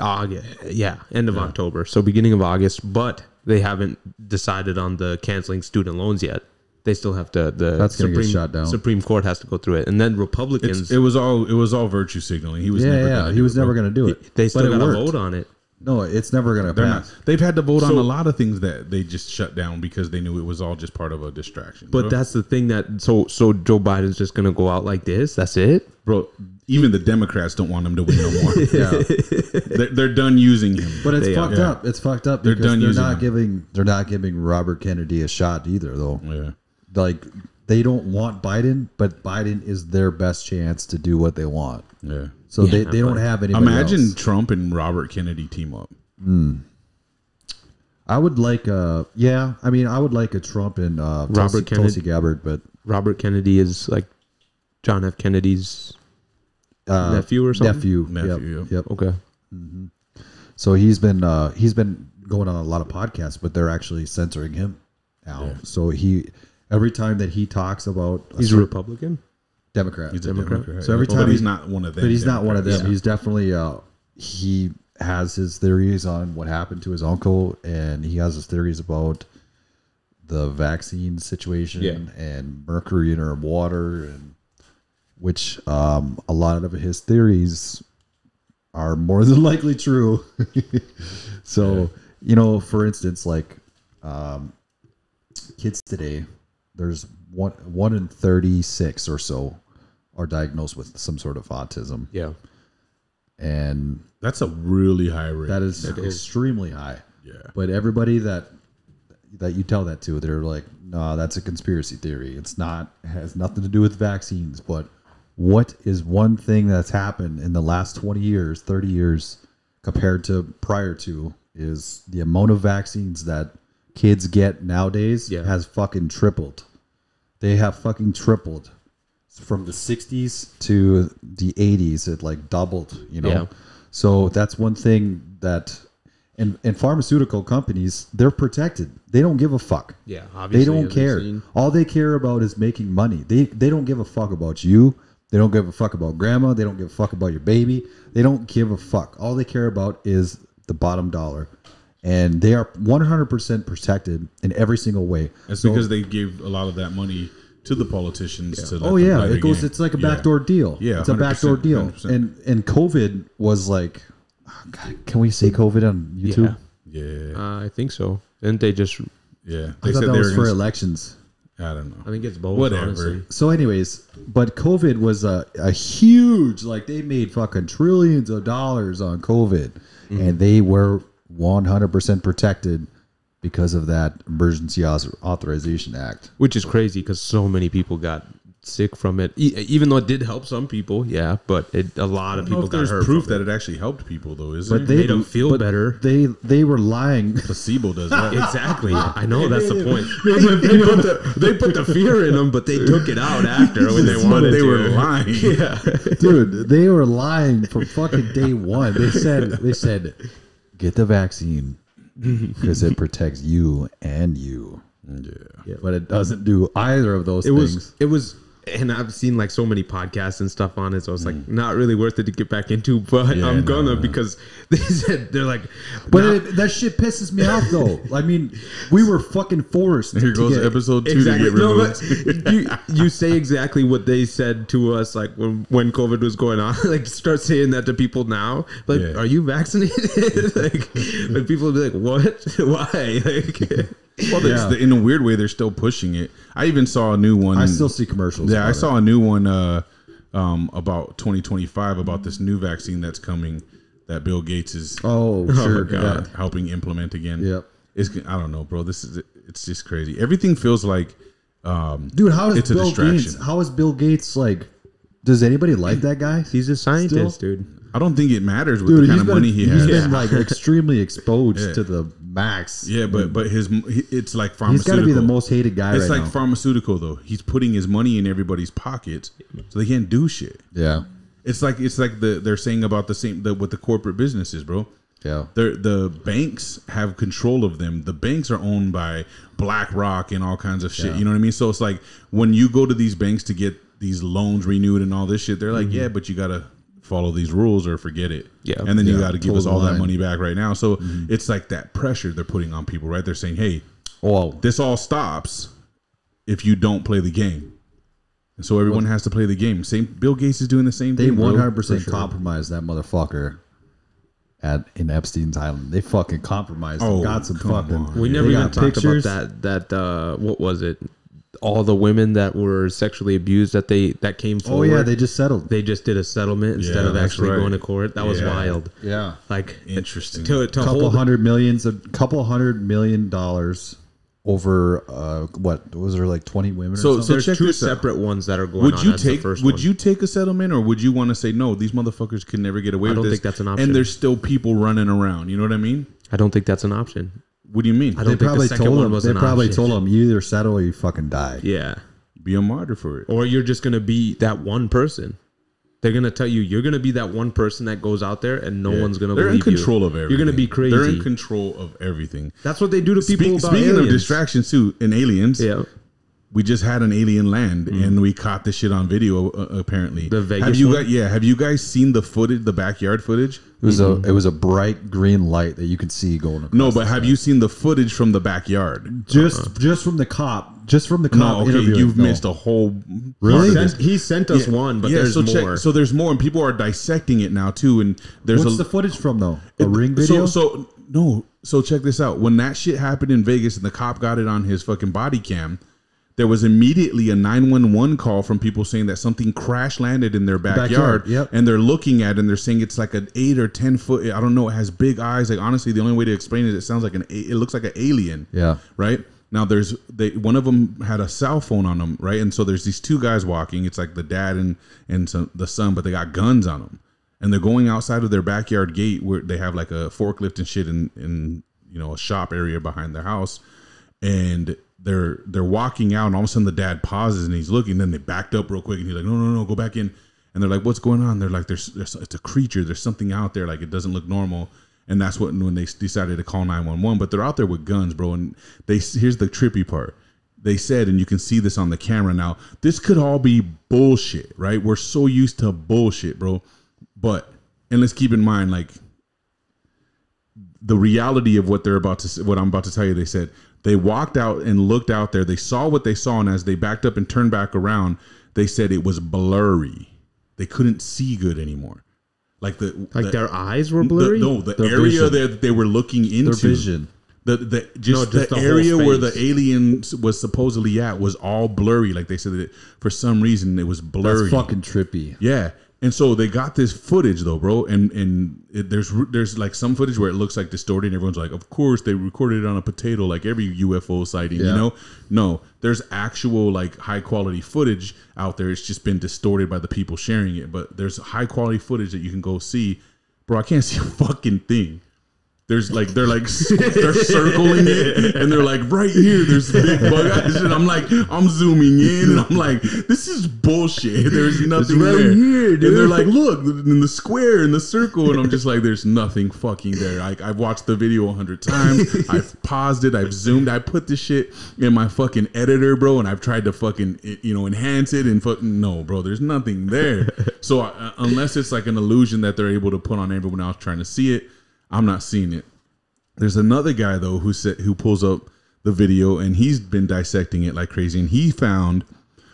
August, ah, yeah, end of October, so beginning of August. But they haven't decided on the canceling student loans yet. They still have to. The That's Supreme shot down. Supreme Court has to go through it, and then Republicans. It's, it was all it was all virtue signaling. He was Yeah, never yeah. gonna He was never going to do it. they still got to vote on it. No, it's never going to They're pass. not. They've had to vote on a lot of things that they just shut down because they knew it was all just part of a distraction. But bro. that's the thing that so so Joe Biden's just gonna go out like this. That's it. bro, even the Democrats don't want him to win no more. Yeah. they're, they're done using him. But it's They fucked are. up. It's fucked up They're because done they're, using not him. giving they're not giving Robert Kennedy a shot either though. yeah. Like they don't want Biden, but Biden is their best chance to do what they want. Yeah. So Yeah, they, they don't but have anybody Imagine else. Trump and Robert Kennedy team up. I would like a yeah, I mean I would like a Trump and uh Robert Tulsi, Kennedy. Tulsi Gabbard, but Robert Kennedy is like John F. Kennedy's uh nephew or something. nephew. Nephew, Yep. yep. yep. Okay. So he's been uh he's been going on a lot of podcasts, but they're actually censoring him now. So he every time that he talks about a He's a Republican. Democrat. He's a Democrat. Democrat. So every But time he's he- not one of them. but he's not one of them. Democrats. He's definitely uh he has his theories on what happened to his uncle and he has his theories about the vaccine situation Yeah. and mercury in our water and which um a lot of his theories are more than likely true. so, you know, for instance, like um kids today, there's one one in thirty six or so are diagnosed with some sort of autism. Yeah. And That's a really high rate. that is extremely high. Yeah. But everybody that that you tell that to, they're like, "No, that's a conspiracy theory. It's not. It has nothing to do with vaccines." But what is one thing that's happened in the last twenty years, thirty years, compared to prior to, is the amount of vaccines that kids get nowadays Yeah. has fucking tripled. They have fucking tripled. From the 60s to the 80s it like doubled you know? Yeah. so that's one thing that and and pharmaceutical companies they're protected. They don't give a fuck. Yeah. Obviously they don't care. all they care about is making money. They they don't give a fuck about you. They don't give a fuck about grandma. They don't give a fuck about your baby. They don't give a fuck. All they care about is the bottom dollar and they are 100% protected in every single way That's So- because they give a lot of that money to the politicians. To let Oh them yeah, play the it goes. game. It's like a Yeah. backdoor deal. Yeah, it's a backdoor deal. 100%. And and COVID was like, oh, God, can we say COVID on YouTube? Yeah. Yeah, Uh, I think so. Didn't they just? yeah. I They thought said that they was were for going. elections. I don't know. I think it's both. Whatever. honestly. So, anyways, but COVID was a, a huge. Like they made fucking trillions of dollars on COVID, Mm-hmm. and they were one hundred percent protected because of that Emergency Authorization Act. Which is crazy because so many people got sick from it. E- even though it did help some people, yeah, but it, a lot of I don't know people if got there's hurt. proof that it actually helped people, though, is But there? they don't feel but better. They they were lying. placebo does that. Exactly. I know that's the point. they, put the, they put the fear in them, but they took it out after when they wanted they to. were lying. yeah dude they were lying from fucking day one they said they said get the vaccine because it protects you and you Yeah. but it doesn't do either of those it things was it was and I've seen like so many podcasts and stuff on it, so it's like mm. not really worth it to get back into, but Yeah, I'm gonna no. because they said they're like, but it, that shit pisses me off though i mean we were fucking forced Here to goes get- episode two exactly. to get No, you you say exactly what they said to us like when when COVID was going on. like start saying that to people now. Like, Yeah. are you vaccinated? like, like people be like, what? Why? Like, Well, Yeah. the, in a weird way, they're still pushing it. I even saw a new one. i still see commercials Yeah, I about saw a new one uh, um, about 2025 about this new vaccine that's coming that Bill Gates is it. oh sure uh, helping implement again. Yep. It's I don't know, bro. This is it's just crazy. Everything feels like um, dude how does It's a bill distraction. gates how is bill gates like does anybody like that guy he's a scientist, dude. I don't think it matters with dude the kind of been, money he he's has. been like extremely exposed Yeah. to the max yeah, but but his it's like he's pharmaceutical. got to be the most hated guy It's right like now pharmaceutical though. He's putting his money in everybody's pockets, so they can't do shit. yeah It's like it's like the they're saying about the same the, with the corporate businesses, bro. Yeah. They're, the banks have control of them. The banks are owned by BlackRock and all kinds of shit. Yeah. You know what I mean? So it's like when you go to these banks to get these loans renewed and all this shit, they're like, Mm-hmm. yeah, but you gotta follow these rules or forget it. Yeah. and then you got to give toe us the all that money back right now. So Mm-hmm. it's like that pressure they're putting on people, right? They're saying, hey, Well, this all stops if you don't play the game. And so everyone has to play the game. Same Bill Gates is doing the same they thing. bro. one hundred percent For sure. compromised that motherfucker at in Epstein's Island. They fucking compromised. Oh, got some fucking. on. We they never even talked pictures. about that. That uh, what was it? All the women that were sexually abused that they that came forward. Oh forward. yeah, they just settled. they just did a settlement instead Yeah, of actually right. going to court. That was Yeah. wild. yeah, Like Interesting. to to couple hold hundred millions, a couple hundred million dollars over uh what was there like twenty women? So- or something? there's check two this out. separate ones that are going would on. you That's the take first would one. you take a settlement or would you want to say no these motherfuckers can never get away I don't this think that's an option. and there's still people running around you know what i mean I don't think that's an option. What do you mean I they don't think the probably second told one him. was They an probably option. told him you either settle or you fucking die. Yeah. be a martyr for it Or you're just gonna be that one person. They're gonna tell you you're gonna be that one person that goes out there and no Yeah. one's gonna they're in believe control you. of everything You're gonna be crazy. they're in control of everything That's what they do to people Speak- about speaking of aliens. distractions too in aliens Yeah. we just had an alien land and we caught this shit on video uh, apparently The Vegas have you one? got yeah have you guys seen the footage the backyard footage It was a mm-hmm. it was a bright green light that you could see going. Across no but have you seen the footage from the backyard just uh-huh. just from the cop, just from the cop. no okay you've no. missed a whole Really? part of Sent- he sent us Yeah. one, but Yeah, there's so more. so there's more, and people are dissecting it now too. And there's What's a the footage from though? A ring video. So so no. So check this out. When that shit happened in Vegas, and the cop got it on his fucking body cam. There was immediately a 911 call from people saying that something crash landed in their backyard, Backyard, yep. and they're looking at it and they're saying it's like an eight or ten foot. I don't know. It has big eyes. Like honestly, the only way to explain it, it sounds like an. It looks like an alien yeah. right now there's they one of them had a cell phone on them right and so there's these two guys walking it's like the dad and and some, the son but they got guns on them and they're going outside of their backyard gate where they have like a forklift and shit in in you know a shop area behind their house and they're they're walking out and all of a sudden the dad pauses and he's looking then they backed up real quick and he's like no no no go back in. And they're like what's going on? They're like there's, there's it's a creature. There's something out there. Like it doesn't look normal. And that's what when they decided to call 911 but they're out there with guns bro. And they here's the trippy part. They said and you can see this on the camera now this could all be bullshit right? We're so used to bullshit bro. But and let's keep in mind like the reality of what they're about to what I'm about to tell you. They said they walked out and looked out there. They saw what they saw, and as they backed up and turned back around, they said it was blurry. They couldn't see good anymore. Like the like the, their eyes were the- blurry. no, the Their area vision. there that they were looking into Their vision. the the just, just the, the area where the alien was supposedly at was all blurry. Like they said that for some reason it was blurry. That's fucking trippy. Yeah. And so they got this footage though, bro, and and it, there's there's like some footage where it looks like distorted. And everyone's like, of course they recorded it on a potato, like every UFO sighting, you know? No, there's actual like high quality footage out there. It's just been distorted by the people sharing it, but there's high quality footage that you can go see. Bro, I can't see a fucking thing. There's like they're like they're circling it and they're like right here there's big bug eyes and I'm like I'm zooming in and I'm like this is bullshit. There's nothing right there. here, and they're like look in the square in the circle and I'm just like there's nothing fucking there. Like I've watched the video a hundred times. I've paused it. I've zoomed. I put this shit in my fucking editor bro and I've tried to fucking you know enhance it and fucking no bro there's nothing there. So uh, unless it's like an illusion that they're able to put on everyone else trying to see it I'm not seeing it. There's another guy though who said who pulls up the video and he's been dissecting it like crazy and he found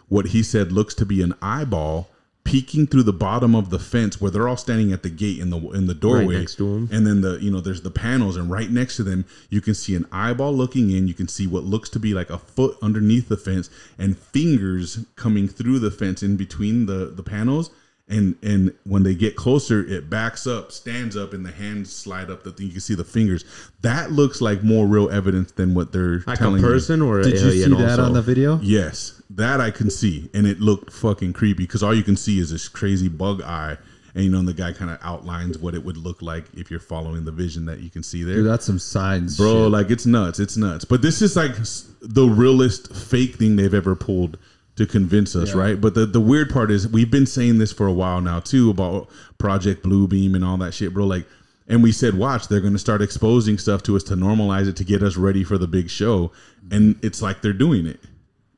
what he said looks to be an eyeball peeking through the bottom of the fence where they're all standing at the gate in the in the doorway right next to 'em. and then the you know there's the panels and right next to them you can see an eyeball looking in you can see what looks to be like a foot underneath the fence and fingers coming through the fence in between the the panels and and when they get closer it backs up stands up and the hands slide up the thing you can see the fingers that looks like more real evidence than what they're like telling a you. person or Did you see that also? on the video? Yes, that I can see, and it looked fucking creepy because all you can see is this crazy bug eye, and you know, and the guy kind of outlines what it would look like if you're following the vision that you can see there, Dude, that's some signs, bro. shit. Like it's nuts, it's nuts. But this is like the realest fake thing they've ever pulled to convince us, Yeah. right? But the the weird part is we've been saying this for a while now too about Project Bluebeam and all that shit, bro. Like and we said, "Watch, they're going to start exposing stuff to us to normalize it to get us ready for the big show." And it's like they're doing it.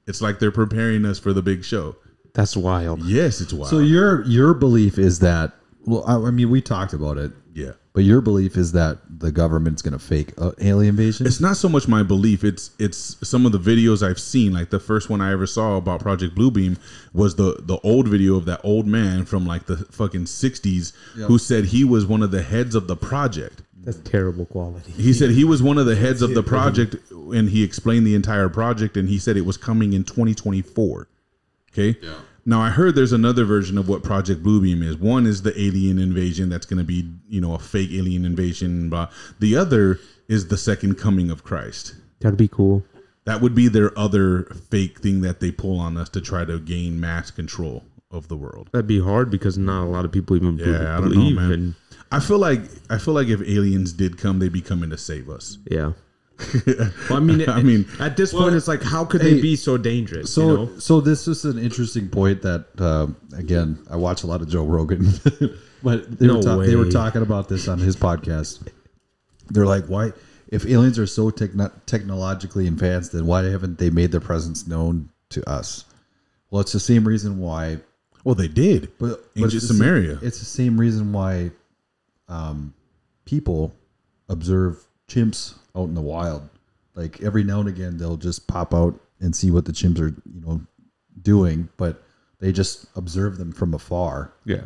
It's like they're preparing us for the big show. That's wild. Yes, it's wild. So your your belief is that well, I, I mean, we talked about it, yeah. But your belief is that the government's going to fake uh, alien invasion. It's not so much my belief. It's it's some of the videos I've seen. Like the first one I ever saw about Project Bluebeam was the the old video of that old man from like the fucking sixties who said he was one of the heads of the project. That's terrible quality. He said he was one of the heads of the project, and he explained the entire project, and he said it was coming in 2024. Okay. Now I heard there's another version of what Project Bluebeam is. One is the alien invasion that's going to be, you know, a fake alien invasion. Blah. The other is the second coming of Christ. That'd be cool. That would be their other fake thing that they pull on us to try to gain mass control of the world. That'd be hard because not a lot of people even Yeah, I don't know, man. in. I feel like I feel like if aliens did come, they'd be coming to save us. Yeah. Well, I mean, I mean, at this point, it's like, how could hey, they be so dangerous? So, you know? so this is an interesting point that um, again, I watch a lot of Joe Rogan, but they, No were ta- they were talking about this on his podcast. They're like, why, if aliens are so techno- technologically advanced, then why haven't they made their presence known to us? Well, it's the same reason why. well, they did. But, but Ancient it's the same- Sumeria. it's the same reason why um, people observe chimps out in the wild. Like every now and again, they'll just pop out and see what the chimps are, you know, doing, but they just observe them from afar Yeah.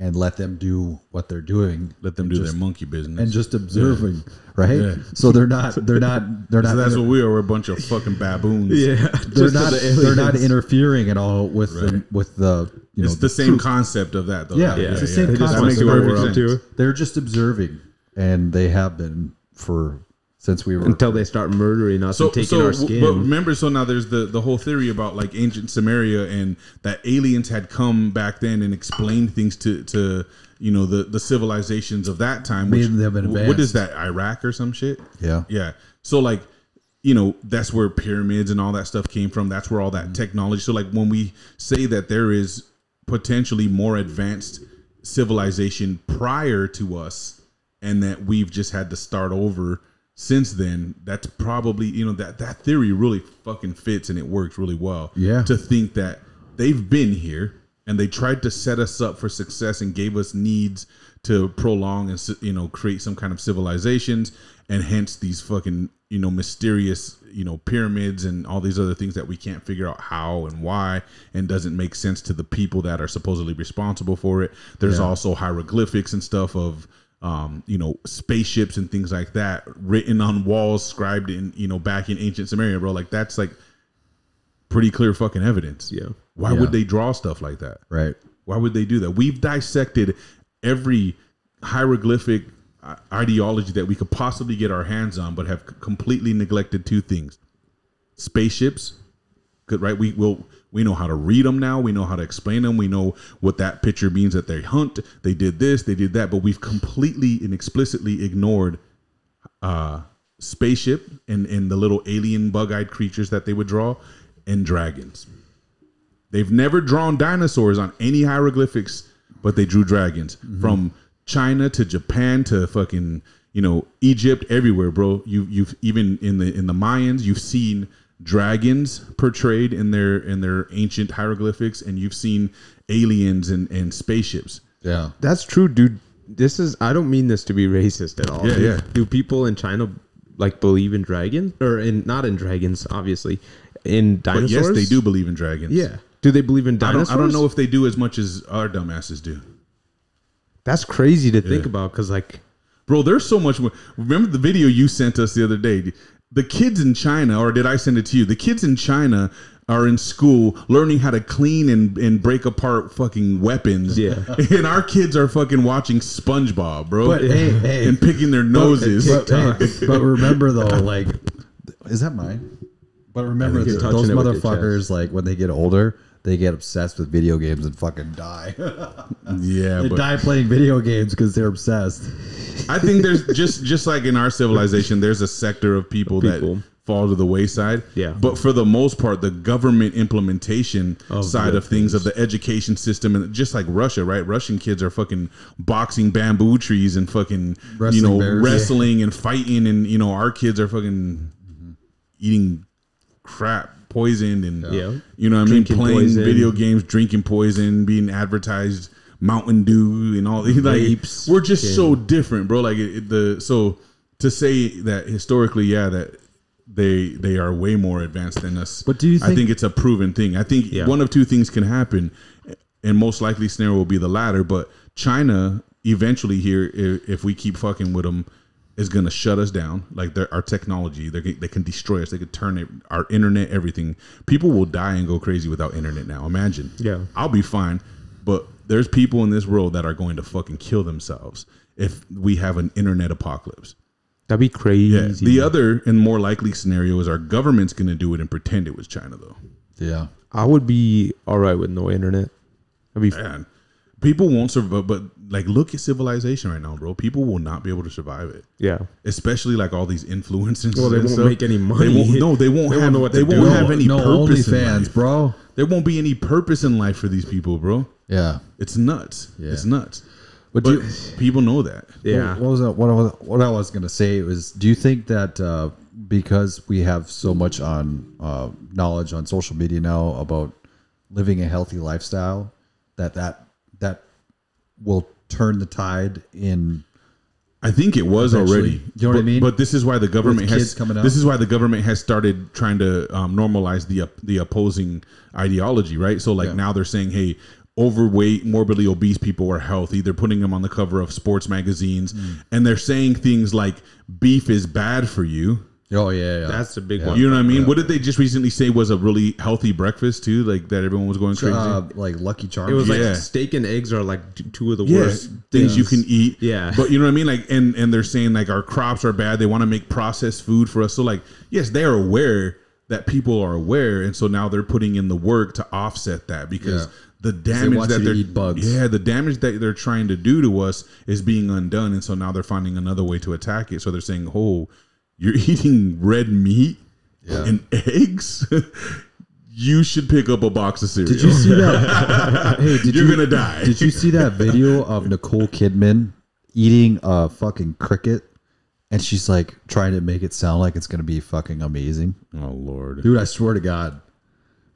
and let them do what they're doing. Let them do just, their monkey business. and just observing, right? Yeah. So they're not, they're not, they're So not. that's inter- what we are. We're a bunch of fucking baboons. Yeah. they're not. They're not interfering at all with the with the you know It's the same concept of that, though. Yeah, right? it's the same just concept. want to makes see we're up sense. to They're just observing, and they have been for since we were. until they start murdering us and taking our skin. But remember, so now there's the the whole theory about like ancient Sumeria and that aliens had come back then and explained things to to you know the the civilizations of that time. Made them advanced. what is that? Iraq or some shit? yeah, Yeah. So like, you know, that's where pyramids and all that stuff came from. That's where all that mm. technology. So like when we say that there is potentially more advanced civilization prior to us and that we've just had to start over since then, that's probably, you know, that that theory really fucking fits and it works really well. Yeah. To think that they've been here and they tried to set us up for success and gave us needs to prolong and you know create some kind of civilizations and hence these fucking you know mysterious you know pyramids and all these other things that we can't figure out how and why and doesn't make sense to the people that are supposedly responsible for it there's Yeah. also hieroglyphics and stuff of um, you know spaceships and things like that written on walls scribed in you know back in ancient sumeria bro like that's like pretty clear fucking evidence Yeah. why Yeah. would they draw stuff like that right. why would they do that? We've dissected every hieroglyphic uh, ideology that we could possibly get our hands on, but have completely neglected two things: spaceships. Good, right? We will. We know how to read them now. We know how to explain them. We know what that picture means. That they hunt. They did this. They did that. But we've completely and explicitly ignored uh, spaceship and and the little alien bug-eyed creatures that they would draw and dragons. They've never drawn dinosaurs on any hieroglyphics, but they drew dragons from China to Japan to fucking you know Egypt, everywhere, bro. You you've even in the in the Mayans, you've seen dragons portrayed in their in their ancient hieroglyphics, and you've seen aliens and and spaceships. Yeah. That's true, dude. This is I don't mean this to be racist at all. Yeah, do, yeah. Do people in China like believe in dragons or in not in dragons, obviously, in But dinosaurs? yes, they do believe in dragons. Yeah. Do they believe in I dinosaurs? don't, I don't know if they do as much as our dumbasses do. That's crazy to think about because like Bro, there's so much more. Remember the video you sent us the other day? The kids in China, or did I send it to you? The kids in China are in school learning how to clean and, and break apart fucking weapons. Yeah. And our kids are fucking watching SpongeBob, bro. But hey, hey, and picking their noses. but, hey, but remember though, like, is that mine? But remember, I think th- you're those touching it with your motherfuckers, like when they get older, they get obsessed with video games and fucking die. yeah, they but die playing video games because they're obsessed. I think there's just just like in our civilization, there's a sector of people, People. that fall to the wayside. Yeah. But for the most part, the government implementation oh, Of side of things, of the education system, and just like Russia, right? Russian kids are fucking boxing bamboo trees and fucking you know bears. wrestling and fighting, and you know our kids are fucking mm-hmm. eating crap, poisoned, and Yeah. you know what I mean, playing poison. video games, drinking poison, being advertised Mountain Dew and all these like Vapes. we're just so different, bro. Like it, it- the so to say that historically, yeah, that they they are way more advanced than us. But do you I think- think it's a proven thing. I think Yeah. one of two things can happen, and most likely scenario will be the latter. But China eventually here, if, if we keep fucking with them, is going to shut us down. Like our technology, they they can destroy us. They could turn it, our internet, everything. People will die and go crazy without internet now. Imagine. Yeah. I'll be fine. But there's people in this world that are going to fucking kill themselves if we have an internet apocalypse. That'd be crazy. Yeah. The other and more likely scenario is our government's going to do it and pretend it was China, though. Yeah. I would be all right with no internet. I'd be Man, people won't survive. But like, look at civilization right now, bro. People will not be able to survive it. yeah. Especially like all these influencers. Well, they and won't stuff. make any They money. won't, no, they won't They won't have. know what they won't do. have any no purpose in OnlyFans, life. bro. There won't be any purpose in life for these people, bro. Yeah. It's nuts. Yeah. It's nuts. But, But do you, people know that. Yeah. What, what was that? What I was, what I was gonna say was, do you think that uh, because we have so much on uh, knowledge on social media now about living a healthy lifestyle, that that that will turn the tide in? I think it was Eventually. already. You know what I but, mean? But this is why the government has coming up. this is why the government has started trying to um, normalize the op- the opposing ideology, right? So like Yeah. now they're saying, hey, overweight, morbidly obese people are healthy. They're putting them on the cover of sports magazines, Mm. and they're saying things like beef is bad for you. Oh yeah, yeah. That's the big Yeah. one. You know what I mean? What did they just recently say was a really healthy breakfast too? Like that everyone was going crazy. uh, like Lucky Charms. It was Yeah. like steak and eggs are like two of the yeah, worst things you can eat. Yeah. but you know what I mean. Like, and and they're saying like our crops are bad. They want to make processed food for us. So like, yes, they are aware that people are aware, and so now they're putting in the work to offset that because Yeah. the damage want that they're eat bugs. yeah, the damage that they're trying to do to us is being undone, and so now they're finding another way to attack it. So they're saying, oh, you're eating red meat Yeah. and eggs. You should pick up a box of cereal. Did you see that? hey, did You're you, gonna die. Did you see that video of Nicole Kidman eating a fucking cricket? And she's like trying to make it sound like it's gonna be fucking amazing. Oh Lord, Dude, I swear to God.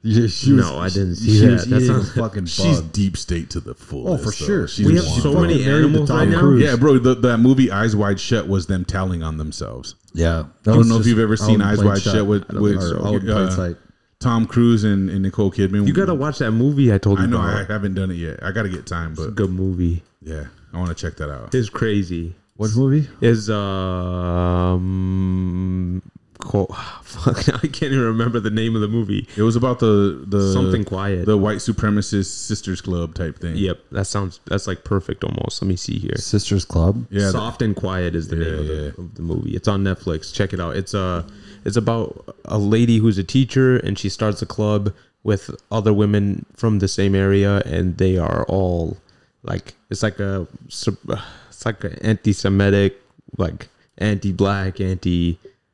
Yeah, She was, No, I didn't see she that. Was That eating sounds- a fucking she's deep state to the full. Oh, for sure. She's We have wild. so many married to animals Tom right now. Cruise. Yeah, bro. The, that movie Eyes Wide Shut was them telling on themselves. Yeah. I don't know if you've ever seen Eyes Wide Shut with, with think so. Out in plain uh. Tom Cruise and, and Nicole Kidman. You gotta watch that movie I told you I know I haven't done it yet. I got to get time, but Good movie. yeah, I want to check that out. It's crazy. What movie? Is um, co- fuck, I can't even remember the name of the movie. It was about the the Something quiet. the white supremacist sisters club type thing. Yep, that sounds that's like perfect almost. Let me see here. Sisters Club. yeah. Soft and Quiet is the name of the, yeah. of the movie. It's on Netflix. Check it out. It's a it's about a lady who's a teacher and she starts a club with other women from the same area and they are all like it's like a it's like an anti-Semitic like anti-black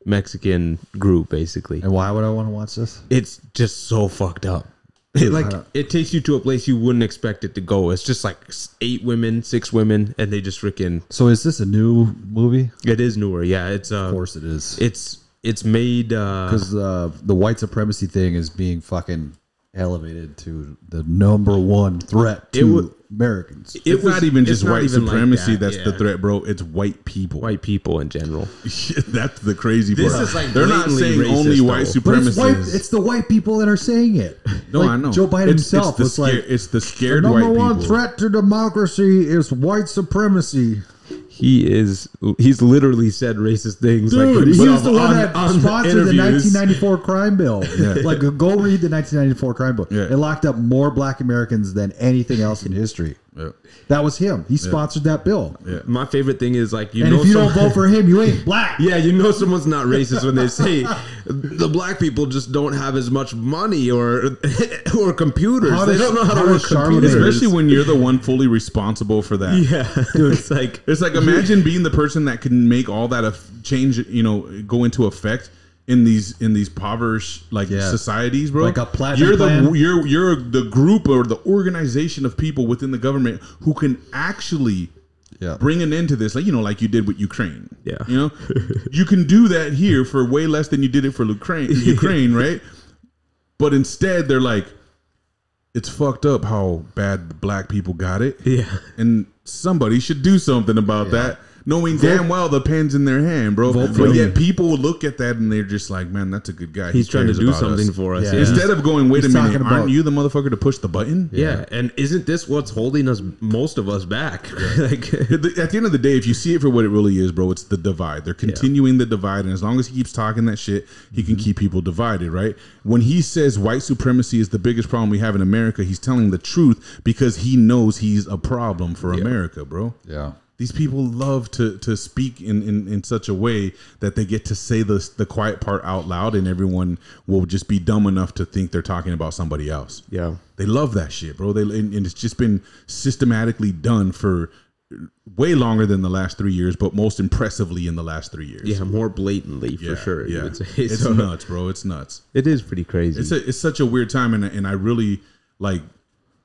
anti-Mexican group basically. And why would I want to watch this? It's just so fucked up. It like it takes you to a place you wouldn't expect it to go. It's just like eight women, six women, and they just freaking So is this a new movie? it is newer, yeah. It's uh, Of course it is. it's it's made uh, Because uh, the white supremacy thing is being fucking elevated to the number one threat to It wa- Americans. it it's was- not even just white even like supremacy that, that's the threat, bro. It's white people. white people in general. that's the crazy This part. is, like, They're not saying racist, only white though. But it's white. supremacists. It's the white people that are saying it. no, Like, I know. Joe Biden It's- himself it's the was like, it's the "The scared number white one people. threat to democracy is white supremacy. He is he's literally said racist things. Dude, like he was the one on- that on sponsored the interviews. 1994 crime bill. Like, go read the 1994 crime bill. Yeah. It locked up more black Americans than anything else in history. Yeah. That was him. He sponsored that bill. My favorite thing is like you And know if you some- don't vote for him, you ain't black. Yeah, you know someone's not racist when they say the black people just don't have as much money or or computers. How they does- don't know how, how to work computers. Especially when you're the one fully responsible for that. yeah, it's like It's like imagine being the person that can make all that eff- change, you know, go into effect in these in these impoverished like Yeah. societies, bro. Like a platinum You're the plan? you're you're the group or the organization of people within the government who can actually Yeah. bring an end to this, like you know, like you did with Ukraine. Yeah. you know, you can do that here for way less than you did it for Ukraine. Ukraine, right? But instead, they're like, it's fucked up how bad the black people got it, Yeah. and somebody should do something about that. Knowing damn well the pen's in their hand, bro. Vote for But yet him. people look at that and they're just like, "Man, that's a good guy. He's He trying to do something us." for us. Yeah. Yeah. Instead of going, wait He's a minute, talking aren't you the motherfucker to push the button? Yeah, and isn't this what's holding us most of us back? like, At the, at the end of the day, if you see it for what it really is, bro, it's the divide. They're continuing the divide, and as long as he keeps talking that shit, he can mm-hmm. keep people divided, right? When he says white supremacy is the biggest problem we have in America, he's telling the truth because he knows he's a problem for America, bro. Yeah. These people love to to speak in, in, in such a way that they get to say the the quiet part out loud, and everyone will just be dumb enough to think they're talking about somebody else. yeah, They love that shit, bro. They and, and it's just been systematically done for way longer than the last three years, but most impressively in the last three years. yeah, more blatantly for yeah, sure. Yeah, it's nuts, bro. It's nuts. It is pretty crazy. It's a, it's such a weird time, and and I really like,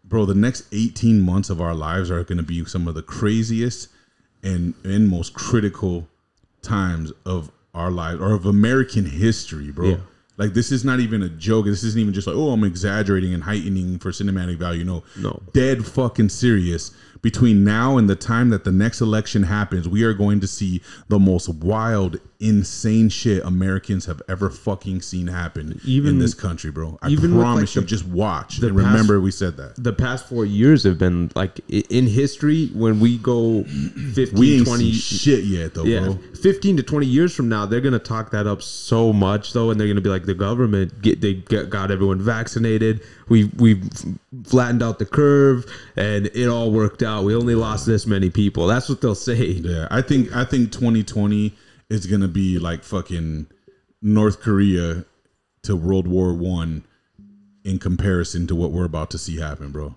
bro. The next eighteen months of our lives are going to be some of the craziest and in most critical times of our lives or of American history, bro. Yeah. Like this is not even a joke. This isn't even just like, oh, I'm exaggerating and heightening for cinematic value. No, No. dead fucking serious. Between now and the time that the next election happens, we are going to see the most wild, insane shit Americans have ever fucking seen happen in Even- this country, bro. I even with, like, promise you, the- just watch and past- remember we said that. the past four years have been like in history when we go 15 We ain't 20 seen shit yet, though, yeah bro. 15 to 20 years from now they're gonna talk that up so much though and they're gonna be like the government get they get, got everyone vaccinated we we flattened out the curve and it all worked out we only lost this many people that's what they'll say Yeah, I think I think 2020 is gonna be like fucking North Korea to World War One in comparison to what we're about to see happen, bro.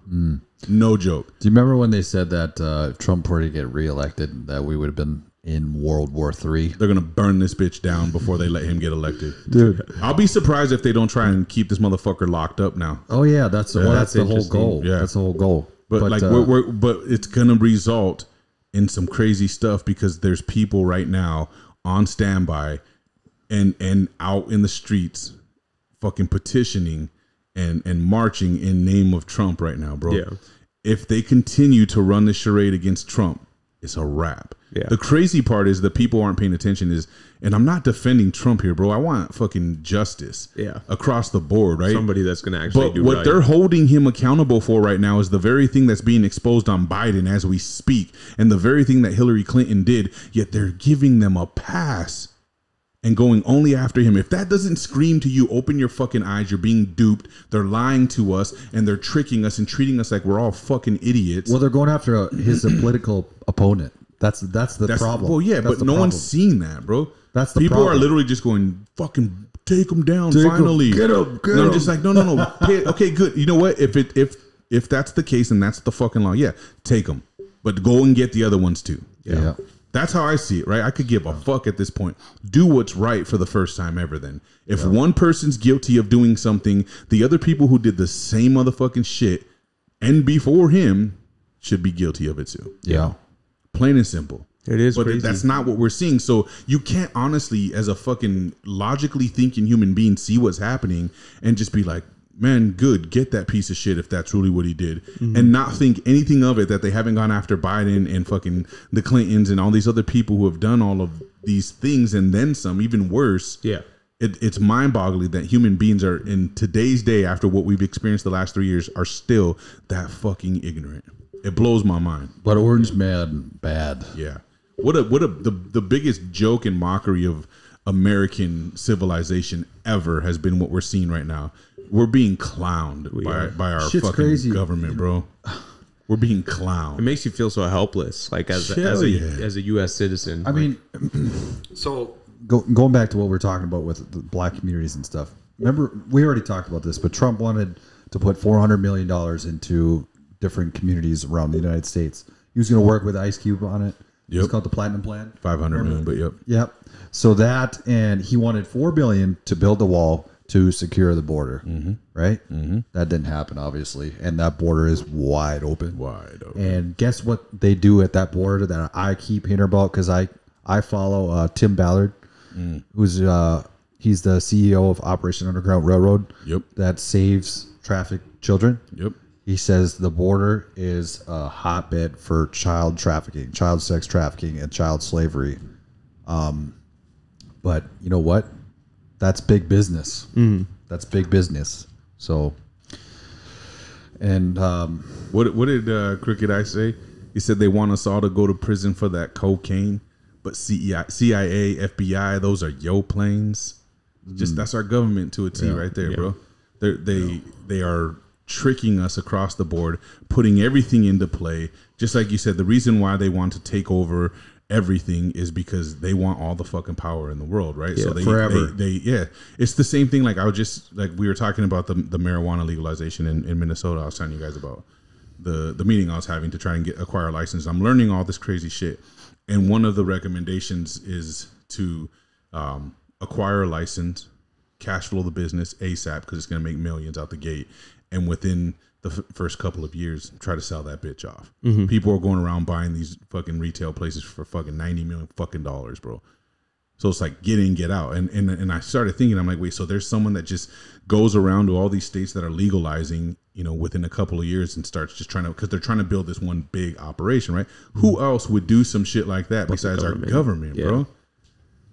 No joke. Do you remember when they said that uh, if Trump were to get reelected, that we would have been in World War Three? They're gonna burn this bitch down before they let him get elected. Dude. I'll be surprised if they don't try and keep this motherfucker locked up now. Oh yeah, that's well, that's, that's the whole goal. Yeah. That's the whole goal. But, like, uh, we're, we're, but it's gonna result in some crazy stuff because there's people right now on standby and and out in the streets, fucking petitioning and and marching in name of Trump right now, bro. Yeah. If they continue to run the charade against Trump, it's a wrap. Yeah. The crazy part is the people aren't paying attention. Is and I'm not defending Trump here, bro. I want fucking justice. Yeah. Across the board, right? somebody that's gonna actually But do what right. they're holding him accountable for right now is the very thing that's being exposed on Biden as we speak, and the very thing that Hillary Clinton did. Yet they're giving them a pass and going only after him. If that doesn't scream to you, open your fucking eyes. You're being duped. They're lying to us, and they're tricking us and treating us like we're all fucking idiots. well, they're going after a, his uh, political opponent. That's that's the that's problem. Well, yeah, That's but no problem. one's seeing that, bro. That's the people are literally just going fucking take them down. Take finally, get 'em, get and I'm just like, no, no, no. Okay, good. You know what? If it if if that's the case and that's the fucking law, yeah, take them. But go and get the other ones too. Yeah. That's how I see it, right? I could give a fuck at this point. Do what's right for the first time ever then. If one person's guilty of doing something, the other people who did the same motherfucking shit and before him should be guilty of it too. Yeah. Plain and simple. It is but crazy. that's not what we're seeing. So you can't honestly, as a fucking logically thinking human being, see what's happening and just be like, man, good, get that piece of shit if that's really what he did, Mm-hmm. and not think anything of it that they haven't gone after Biden and fucking the Clintons and all these other people who have done all of these things and then some, even worse. yeah It, it's mind-boggling that human beings are in today's day, after what we've experienced the last three years, are still that fucking ignorant. It blows my mind. But Orange Man bad. Yeah. What a what a the, the biggest joke and mockery of American civilization ever has been what we're seeing right now. We're being clowned by, are. by our Shit's fucking crazy. government, bro. We're being clowned. it makes you feel so helpless like as a, as a yeah. as a US citizen I mean, so go, going back to what we're talking about with the black communities and stuff. Remember, we already talked about this, but Trump wanted to put four hundred million dollars into different communities around the United States. He was going to work with Ice Cube on it. Yep. It's called the Platinum Plan. Five hundred million, but yep. Yep. So that and he wanted four billion to build the wall to secure the border. Mm-hmm. Right. Mm-hmm. That didn't happen, obviously, and that border is wide open. Wide open. And guess what they do at that border that I keep hearing about because I I follow uh, Tim Ballard, who's uh, he's the CEO of Operation Underground Railroad. Yep. That saves trafficked children. Yep. He says the border is a hotbed for child trafficking, child sex trafficking, and child slavery. Um, but you know what? That's big business. That's big business. So, and um, What what did uh, Crooked I say? He said they want us all to go to prison for that cocaine, but CIA, CIA FBI, those are yo planes. Just that's our government to a T right there, bro. They're, they they are tricking us across the board, putting everything into play. Just like you said, the reason why they want to take over everything is because they want all the fucking power in the world, right? so they, forever. they they yeah, it's the same thing. Like I was just like we were talking about the the marijuana legalization in, in Minnesota. I was telling you guys about the the meeting I was having to try and get acquire a license. I'm learning all this crazy shit, and one of the recommendations is to um, acquire a license, cash flow the business ASAP because it's going to make millions out the gate, and within the f- first couple of years, try to sell that bitch off. Mm-hmm. People are going around buying these fucking retail places for fucking ninety million fucking dollars, bro. So it's like get in, get out. And, and and I started thinking, I'm like, wait, so there's someone that just goes around to all these states that are legalizing, you know, within a couple of years and starts just trying to because they're trying to build this one big operation, right? Who mm-hmm. else would do some shit like that besides our government. government, Yeah. bro?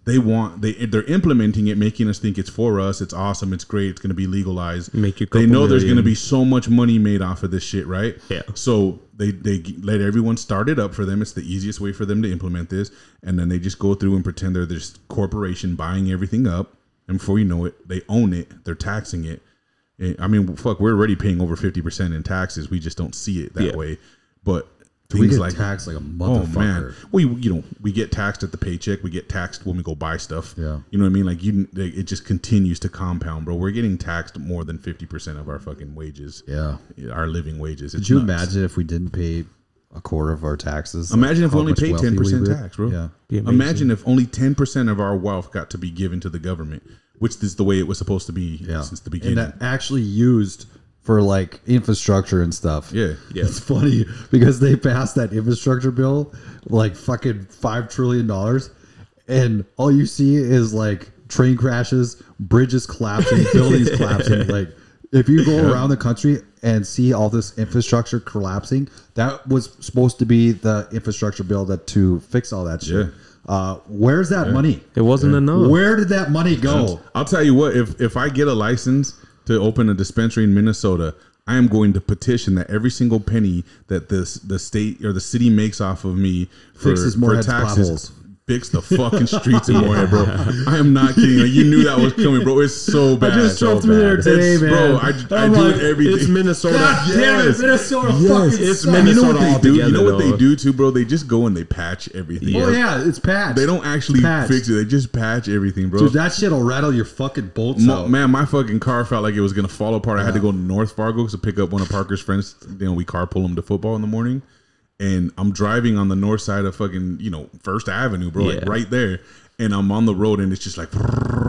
They want they they're implementing it, making us think it's for us. It's awesome. It's great. It's going to be legalized. Make you They know there's going to be so much money made off of this shit, right? Yeah. So they they let everyone start it up for them. It's the easiest way for them to implement this, and then they just go through and pretend they're this corporation buying everything up, and before you know it, they own it. They're taxing it. Eh, I mean, fuck, we're already paying over fifty percent in taxes. We just don't see it that Yeah. way. But we get like taxed like a oh, motherfucker. Oh motherfucker. man, we you know we get taxed at the paycheck. We get taxed when we go buy stuff. Yeah. you know what I mean. Like you, it just continues to compound, bro. We're getting taxed more than fifty percent of our fucking wages. Yeah. our living wages. Could you imagine if we didn't pay a quarter of our taxes? Imagine if we only paid ten percent tax, bro. Yeah. Imagine if only ten percent of our wealth got to be given to the government, which is the way it was supposed to be Yeah. since the and beginning. that actually used for like infrastructure and stuff. yeah, Yeah. It's funny because they passed that infrastructure bill like fucking five trillion dollars, and all you see is like train crashes, bridges collapsing, buildings collapsing. Like if you go around the country and see all this infrastructure collapsing, that was supposed to be the infrastructure bill that to fix all that shit. Yeah. Uh, where's that money? It wasn't enough. Where did that money go? I'll tell you what. If if I get a license to open a dispensary in Minnesota, I am going to petition that every single penny that this the state or the city makes off of me for, for taxes. potholes. Fix the fucking streets in Moorhead, bro. I am not kidding. Like, you knew that was coming, bro. It's so bad. I just drove so through there today, It's- man. Bro, I, I do like, it every It's. Minnesota. God damn it, Minnesota Yes. fucking It's sucks. And you know what they do? You know what they do too, bro? They just go and they patch everything. Oh yeah, it's patched. They don't actually fix it. They just patch everything, bro. Dude, that shit'll rattle your fucking bolts Mo- out. man, my fucking car felt like it was gonna fall apart. I had to go to North Fargo to pick up one of Parker's friends. You know, we carpool him to football in the morning, and I'm driving on the north side of fucking you know First Avenue, bro, like right there. And I'm on the road, and it's just like,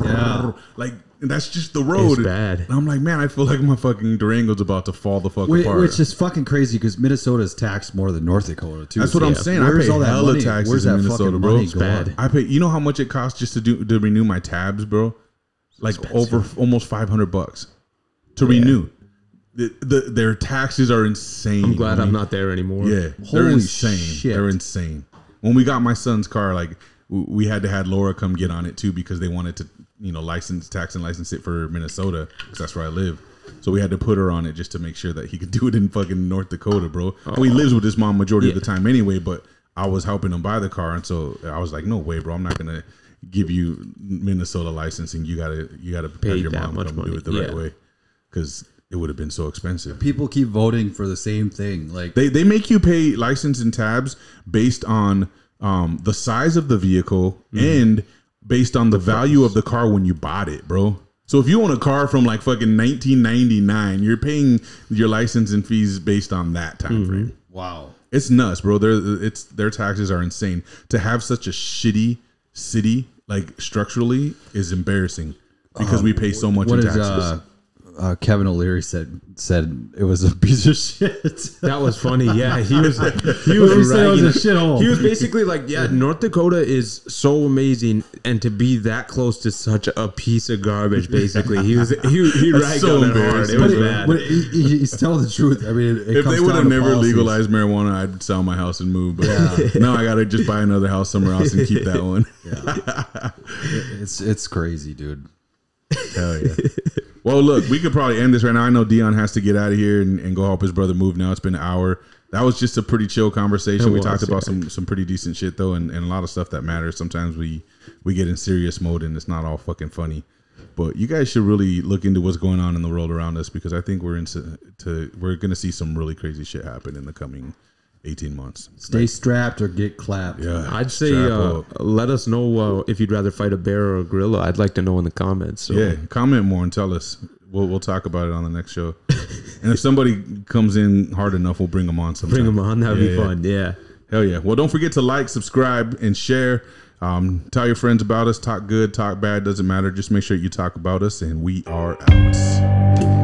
Yeah. like and that's just the road. It's bad. And I'm like, man, I feel like my fucking Durango's about to fall the fuck Which, apart. which is fucking crazy because Minnesota is taxed more than North Dakota too. That's what I'm yeah. saying. I Where's pay all that hella money? taxes Where's in that Minnesota, fucking bro. It's bad. I pay. You know how much it costs just to do to renew my tabs, bro? Like over almost 500 bucks to renew. The, the, their taxes are insane. I'm glad. I'm not there anymore. Yeah, they're Holy insane. shit. They're insane. When we got my son's car, like w- we had to had Laura come get on it too because they wanted to, you know, license, tax, and license it for Minnesota because that's where I live. So we had to put her on it just to make sure that he could do it in fucking North Dakota, bro. Well, he uh-huh. lives with his mom majority of the time anyway, but I was helping him buy the car, and so I was like, no way, bro, I'm not gonna give you Minnesota licensing. You gotta, you gotta Pay have your that mom much come do money. it the Yeah. right way because it would have been so expensive. People keep voting for the same thing. Like They they make you pay license and tabs based on um, the size of the vehicle and based on the value of the car when you bought it, bro. So if you own a car from like fucking 1999, you're paying your license and fees based on that time frame. wow. It's nuts, bro. Their it's their taxes are insane. To have such a shitty city like structurally is embarrassing because we pay so much in is taxes. uh, uh, Kevin O'Leary said? Said it was a piece of shit. That was funny. Yeah, he was he was did he say? It was a shithole. He was basically like, yeah, North Dakota is so amazing, and to be that close to such a piece of garbage, basically, he was he he ragged so on it hard. It was but, bro. bad. but he, he- he's telling the truth. I mean, it if comes they would have never policies. legalized marijuana, I'd sell my house and move. But now I gotta just buy another house somewhere else and keep that one. Yeah. it's it's crazy, dude. Hell yeah. Well, look, we could probably end this right now. I know Deion has to get out of here and, and go help his brother move now. It's been an hour. That was just a pretty chill conversation. It we was, talked about yeah. some some pretty decent shit though, and, and a lot of stuff that matters. Sometimes we we get in serious mode and it's not all fucking funny. But you guys should really look into what's going on in the world around us because I think we're into to we're gonna see some really crazy shit happen in the coming eighteen months. Stay strapped or get clapped. Yeah, I'd say uh, let us know uh, if you'd rather fight a bear or a gorilla. I'd like to know in the comments. So. Yeah, comment more and tell us. We'll we'll talk about it on the next show. and if somebody comes in hard enough, we'll bring them on. Sometime. Bring them on. That'd Yeah, be yeah. fun. Yeah. Hell yeah! Well, don't forget to like, subscribe, and share. Um, tell your friends about us. Talk good, talk bad, doesn't matter. Just make sure you talk about us, and we are out.